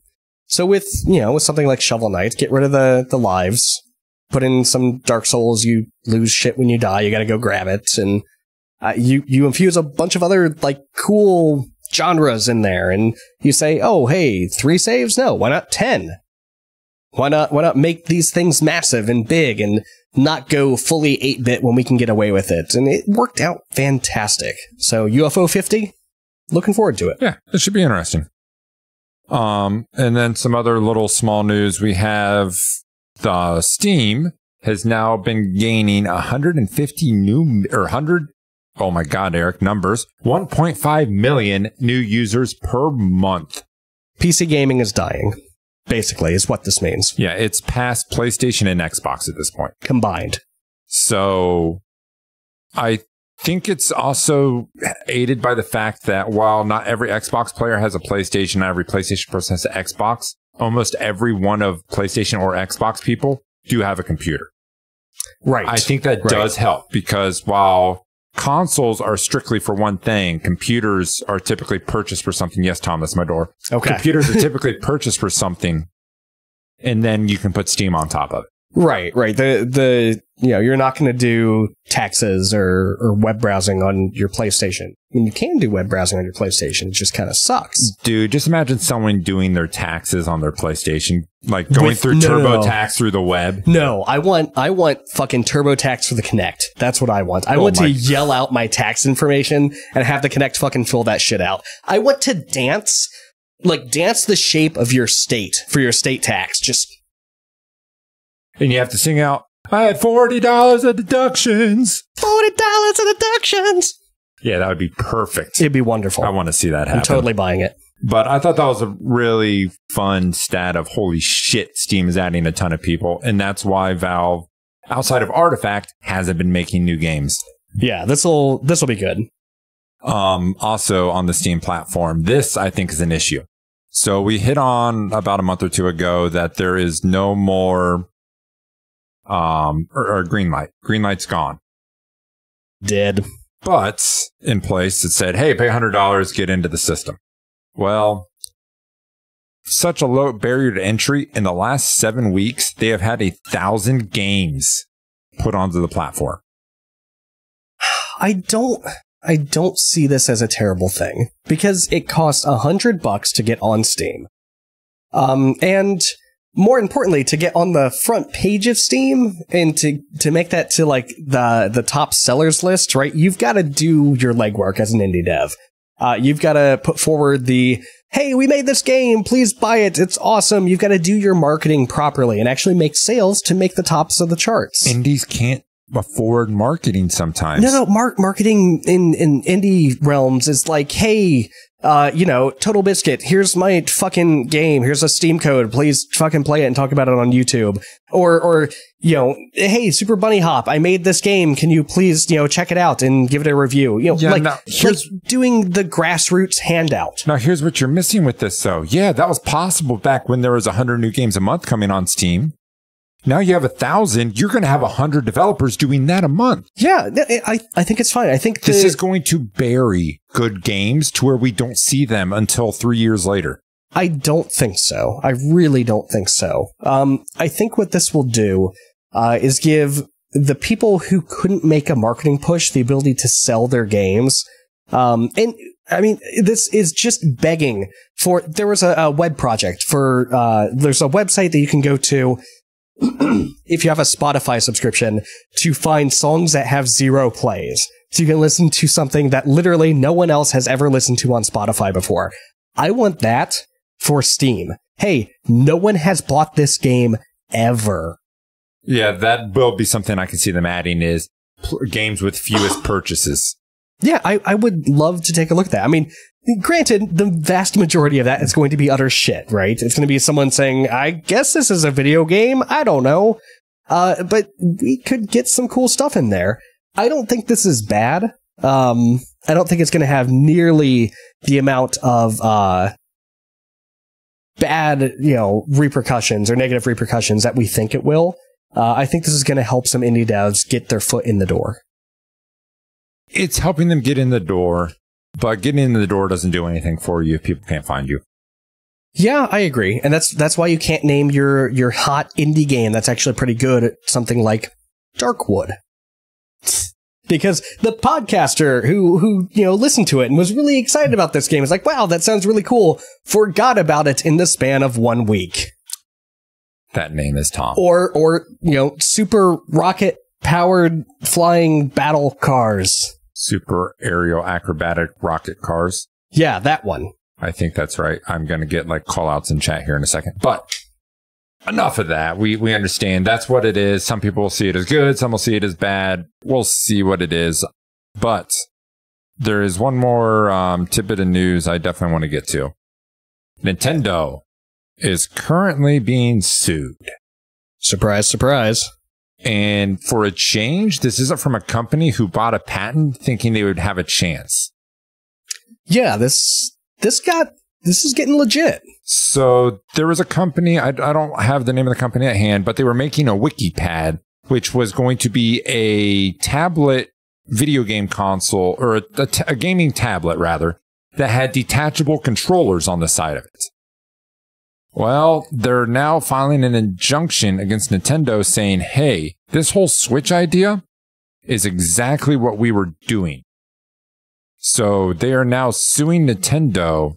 So with you know with something like Shovel Knight, get rid of the the lives, put in some Dark Souls. You lose shit when you die. You got to go grab it, and uh, you you infuse a bunch of other like cool genres in there, and you say, oh hey, three saves? No, why not ten? Why not why not make these things massive and big and not go fully eight bit when we can get away with it? And it worked out fantastic. So UFO fifty, looking forward to it. Yeah, it should be interesting. Um, and then some other little small news. We have the Steam has now been gaining 150 new or 100. Oh my God, Eric, numbers 1.5 million new users per month. PC gaming is dying. Basically, is what this means. Yeah, it's past PlayStation and Xbox at this point. combined. So I think it's also aided by the fact that while not every Xbox player has a PlayStation, not every PlayStation person has an Xbox, almost every one of PlayStation or Xbox people do have a computer. Right. I think that Right. does help because while consoles are strictly for one thing, computers are typically purchased for something. Yes, Tom, that's my door. Okay. Computers are typically purchased for something, and then you can put Steam on top of it. Right, right. The the you know, you're not going to do taxes or or web browsing on your PlayStation. I mean, you can do web browsing on your PlayStation. It just kind of sucks. Dude, just imagine someone doing their taxes on their PlayStation, like going With- through no, no, no. TurboTax through the web. No, I want I want fucking TurboTax for the Kinect. That's what I want. I Oh want to yell out my tax information and have the Kinect fucking fill that shit out. I want to dance like dance the shape of your state for your state tax. Just And you have to sing out, I had $40 of deductions. forty dollars of deductions. Yeah, that would be perfect. It'd be wonderful. I want to see that happen. I'm totally buying it. But I thought that was a really fun stat of holy shit, Steam is adding a ton of people. And that's why Valve, outside of Artifact, hasn't been making new games. Yeah, this will this will be good. Um, also on the Steam platform, this I think is an issue. So we hit on about a month or two ago that there is no more, um, or, or green light. Green light's gone. Dead. But in place, it said, hey, pay $100, get into the system. Well, such a low barrier to entry. In the last seven weeks, they have had a thousand games put onto the platform. I don't I don't see this as a terrible thing because it costs a hundred bucks to get on Steam. Um, and more importantly, to get on the front page of Steam and to to make that to like the the top sellers list, right? You've got to do your legwork as an indie dev. Uh, you've got to put forward the hey, we made this game, please buy it, it's awesome. You've got to do your marketing properly and actually make sales to make the tops of the charts. Indies can't afford marketing sometimes. No, no, mar- marketing in, in indie realms is like, hey, uh, you know, Total Biscuit, here's my fucking game. Here's a Steam code. Please fucking play it and talk about it on YouTube. Or, or, you know, hey, Super Bunny Hop, I made this game. Can you please, you know, check it out and give it a review? You know, Yeah, like, no, like doing the grassroots handout. Now, here's what you're missing with this, though. Yeah, that was possible back when there was 100 new games a month coming on Steam. Now you have a thousand. You're going to have a hundred developers doing that a month. Yeah, I, I think it's fine. I think This is going to bury good games to where we don't see them until three years later. I don't think so. I really don't think so. Um, I think what this will do uh, is give the people who couldn't make a marketing push the ability to sell their games. Um, and I mean, this is just begging for. There was a, a web project for. Uh, there's a website that you can go to if you have a Spotify subscription to find songs that have zero plays. So you can listen to something that literally no one else has ever listened to on Spotify before. I want that for Steam. Hey, no one has bought this game ever. Yeah, that will be something I can see them adding is games with fewest purchases. Yeah, I, I would love to take a look at that. I mean, granted, the vast majority of that is going to be utter shit, right? It's going to be someone saying, I guess this is a video game. I don't know. Uh, but we could get some cool stuff in there. I don't think this is bad. Um, I don't think it's going to have nearly the amount of, uh, bad, you know, repercussions or negative repercussions that we think it will. Uh, I think this is going to help some indie devs get their foot in the door. It's helping them get in the door, but getting in the door doesn't do anything for you if people can't find you. Yeah, I agree, and that's that's why you can't name your your hot indie game that's actually pretty good at something like Darkwood, because the podcaster who who you know listened to it and was really excited about this game is like, wow, that sounds really cool. Forgot about it in the span of one week, That name is Tom. or or you know, super rocket powered flying battle cars. Super aerial acrobatic rocket cars. Yeah, that one. I think that's right. I'm going to get like call outs in chat here in a second. But enough of that. We, we understand that's what it is. Some people will see it as good. Some will see it as bad. We'll see what it is. But there is one more um, tidbit of news I definitely want to get to. Nintendo is currently being sued. Surprise, surprise. And for a change, this isn't from a company who bought a patent thinking they would have a chance. Yeah, this this got this is getting legit. So there was a company, I, I don't have the name of the company at hand, but they were making a WikiPad, which was going to be a tablet video game console or a, a, t- a gaming tablet rather that had detachable controllers on the side of it. Well, they're now filing an injunction against Nintendo saying, hey, this whole Switch idea is exactly what we were doing. So they are now suing Nintendo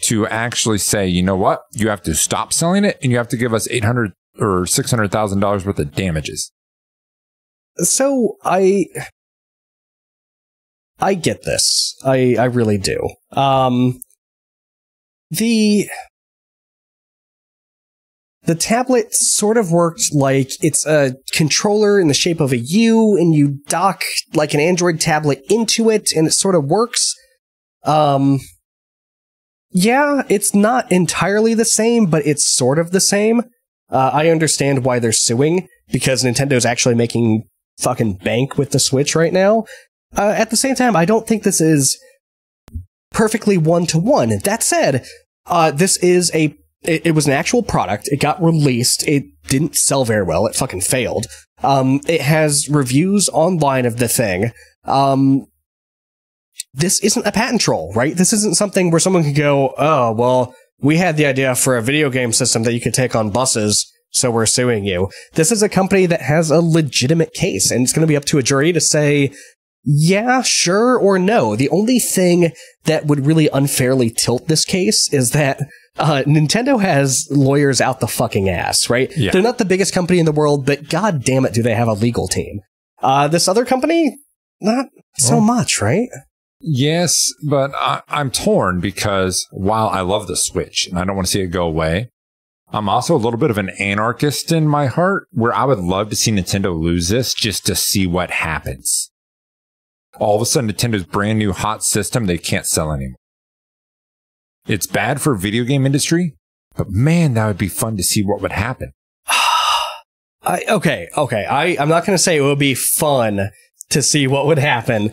to actually say, you know what? You have to stop selling it and you have to give us 800 or $600,000 worth of damages. So I I get this. I I really do. Um the the tablet sort of worked like it's a controller in the shape of a U and you dock like an Android tablet into it and it sort of works. Um yeah, it's not entirely the same, but it's sort of the same. Uh, I understand why they're suing because Nintendo's actually making fucking bank with the Switch right now. Uh, at the same time, I don't think this is perfectly one to one. That said, uh, this is a it, it, was an actual product. It got released. It didn't sell very well. It fucking failed. Um, it has reviews online of the thing. Um, this isn't a patent troll, right? This isn't something where someone can go, oh, well, we had the idea for a video game system that you could take on buses, so we're suing you. This is a company that has a legitimate case, and it's going to be up to a jury to say, yeah, sure, or no. The only thing that would really unfairly tilt this case is that uh, Nintendo has lawyers out the fucking ass, right? Yeah. They're not the biggest company in the world, but god damn it, do they have a legal team? Uh, this other company, not so well, much, right? Yes, but I, I'm torn because while I love the Switch and I don't want to see it go away, I'm also a little bit of an anarchist in my heart where I would love to see Nintendo lose this just to see what happens. All of a sudden, Nintendo's brand new hot system, they can't sell anymore. It's bad for video game industry, but man, that would be fun to see what would happen. I, okay, okay. I, I'm not going to say it would be fun to see what would happen,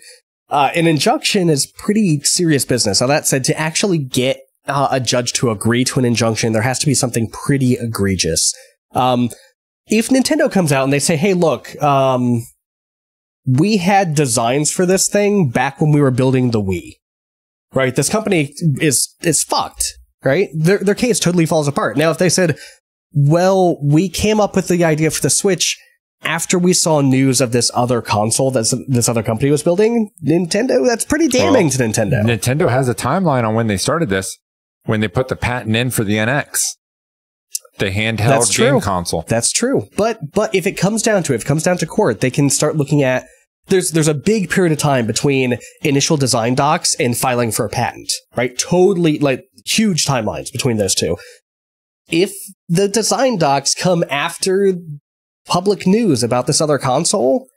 uh, an injunction is pretty serious business. Now, that said, to actually get uh, a judge to agree to an injunction, there has to be something pretty egregious. Um, if Nintendo comes out and they say, hey, look, um, we had designs for this thing back when we were building the Wii, right? This company is, is fucked, right? Their, their case totally falls apart. Now, if they said, well, we came up with the idea for the Switch after we saw news of this other console that this other company was building, Nintendo, that's pretty damning well, to Nintendo. Nintendo has a timeline on when they started this, when they put the patent in for the NX. The handheld game console. That's true. But but if it comes down to it, if it comes down to court, they can start looking at there's there's a big period of time between initial design docs and filing for a patent, right? Totally like huge timelines between those two. If the design docs come after public news about this other console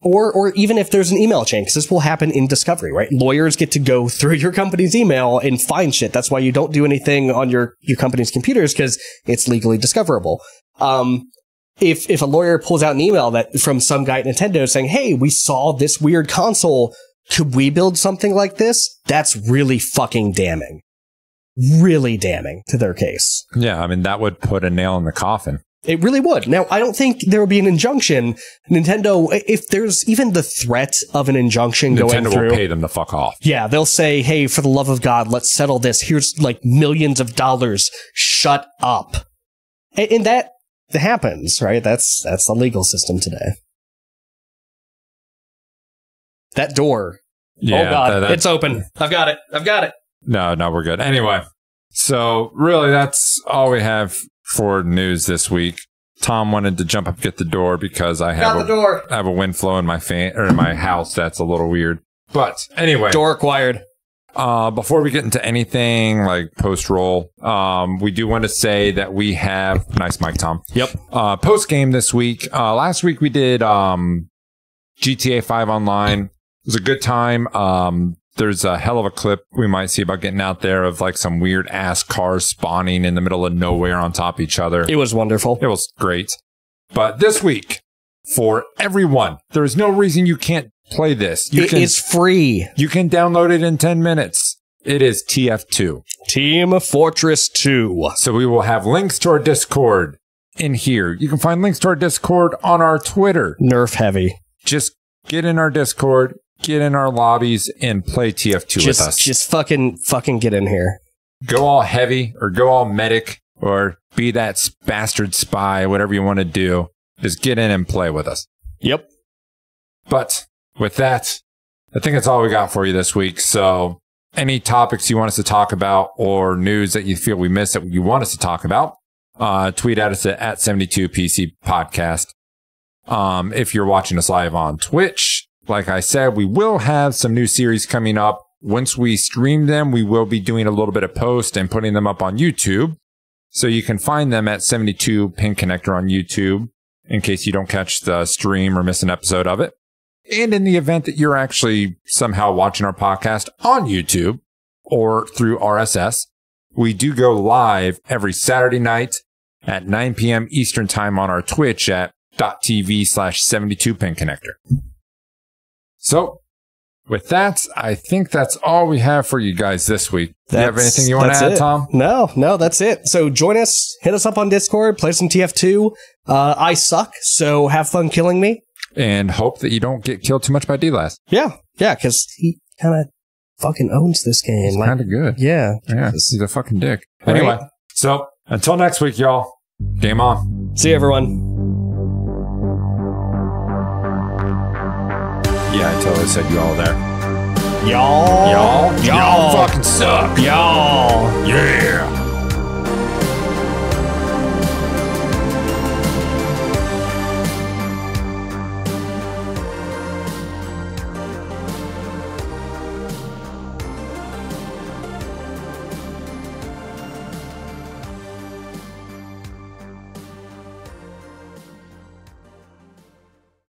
or or even if there's an email chain because this will happen in discovery right lawyers get to go through your company's email and find shit that's why you don't do anything on your your company's computers because it's legally discoverable um if if a lawyer pulls out an email that from some guy at Nintendo saying hey we saw this weird console could we build something like this that's really fucking damning really damning to their case yeah i mean that would put a nail in the coffin it really would. Now, I don't think there will be an injunction. Nintendo, if there's even the threat of an injunction Nintendo going through, Nintendo will pay them the fuck off. Yeah, they'll say, "Hey, for the love of God, let's settle this. Here's like millions of dollars. Shut up." And that happens, right? That's that's the legal system today. That door. Yeah, oh God, that, it's open. I've got it. I've got it. No, no, we're good. Anyway, so really, that's all we have for news this week. Tom wanted to jump up get the door because I have a, door. I have a wind flow in my fan or in my house that's a little weird. But anyway, door acquired. Uh, before we get into anything like post roll, um, we do want to say that we have nice mic, Tom. Yep. Uh, post game this week. Uh, last week we did um, GTA Five online. It was a good time. Um, there's a hell of a clip we might see about getting out there of like some weird ass cars spawning in the middle of nowhere on top of each other. It was wonderful. It was great. But this week, for everyone. There is no reason you can't play this. You It can is free. you can download it in 10 minutes. It is TF2. Team Fortress 2. So we will have links to our Discord in here. You can find links to our Discord on our Twitter. Nerf heavy. Just get in our Discord, get in our lobbies, and play TF2 with Just, us. just fucking, fucking get in here. go all heavy or go all medic or be that bastard spy, whatever you want to do. Just get in and play with us. Yep. But with that, I think that's all we got for you this week. So any topics you want us to talk about or news that you feel we missed that you want us to talk about, uh, tweet at us at, at 72PC podcast. Um, if you're watching us live on Twitch, like I said, we will have some new series coming up. Once we stream them, we will be doing a little bit of post and putting them up on YouTube. So you can find them at 72 Pin Connector on YouTube in case you don't catch the stream or miss an episode of it. And in the event that you're actually somehow watching our podcast on YouTube or through RSS, we do go live every Saturday night at 9 p.m. Eastern time on our Twitch at .tv slash 72 pin connector. So with that, I think that's all we have for you guys this week. Do you have anything you want to that's add, it. Tom? No, no, that's it. So join us, hit us up on Discord, play some TF2. Uh, I suck, so have fun killing me. And hope that you don't get killed too much by D-Last. Yeah, yeah, because he kind of fucking owns this game. It's Like, kind of good. yeah. Yeah, he's a fucking dick. Right. Anyway, so until next week, y'all. Game on. See you, everyone. Yeah, I totally said you all there. Y'all. Y'all, Y'all. fucking suck. Y'all. Yeah.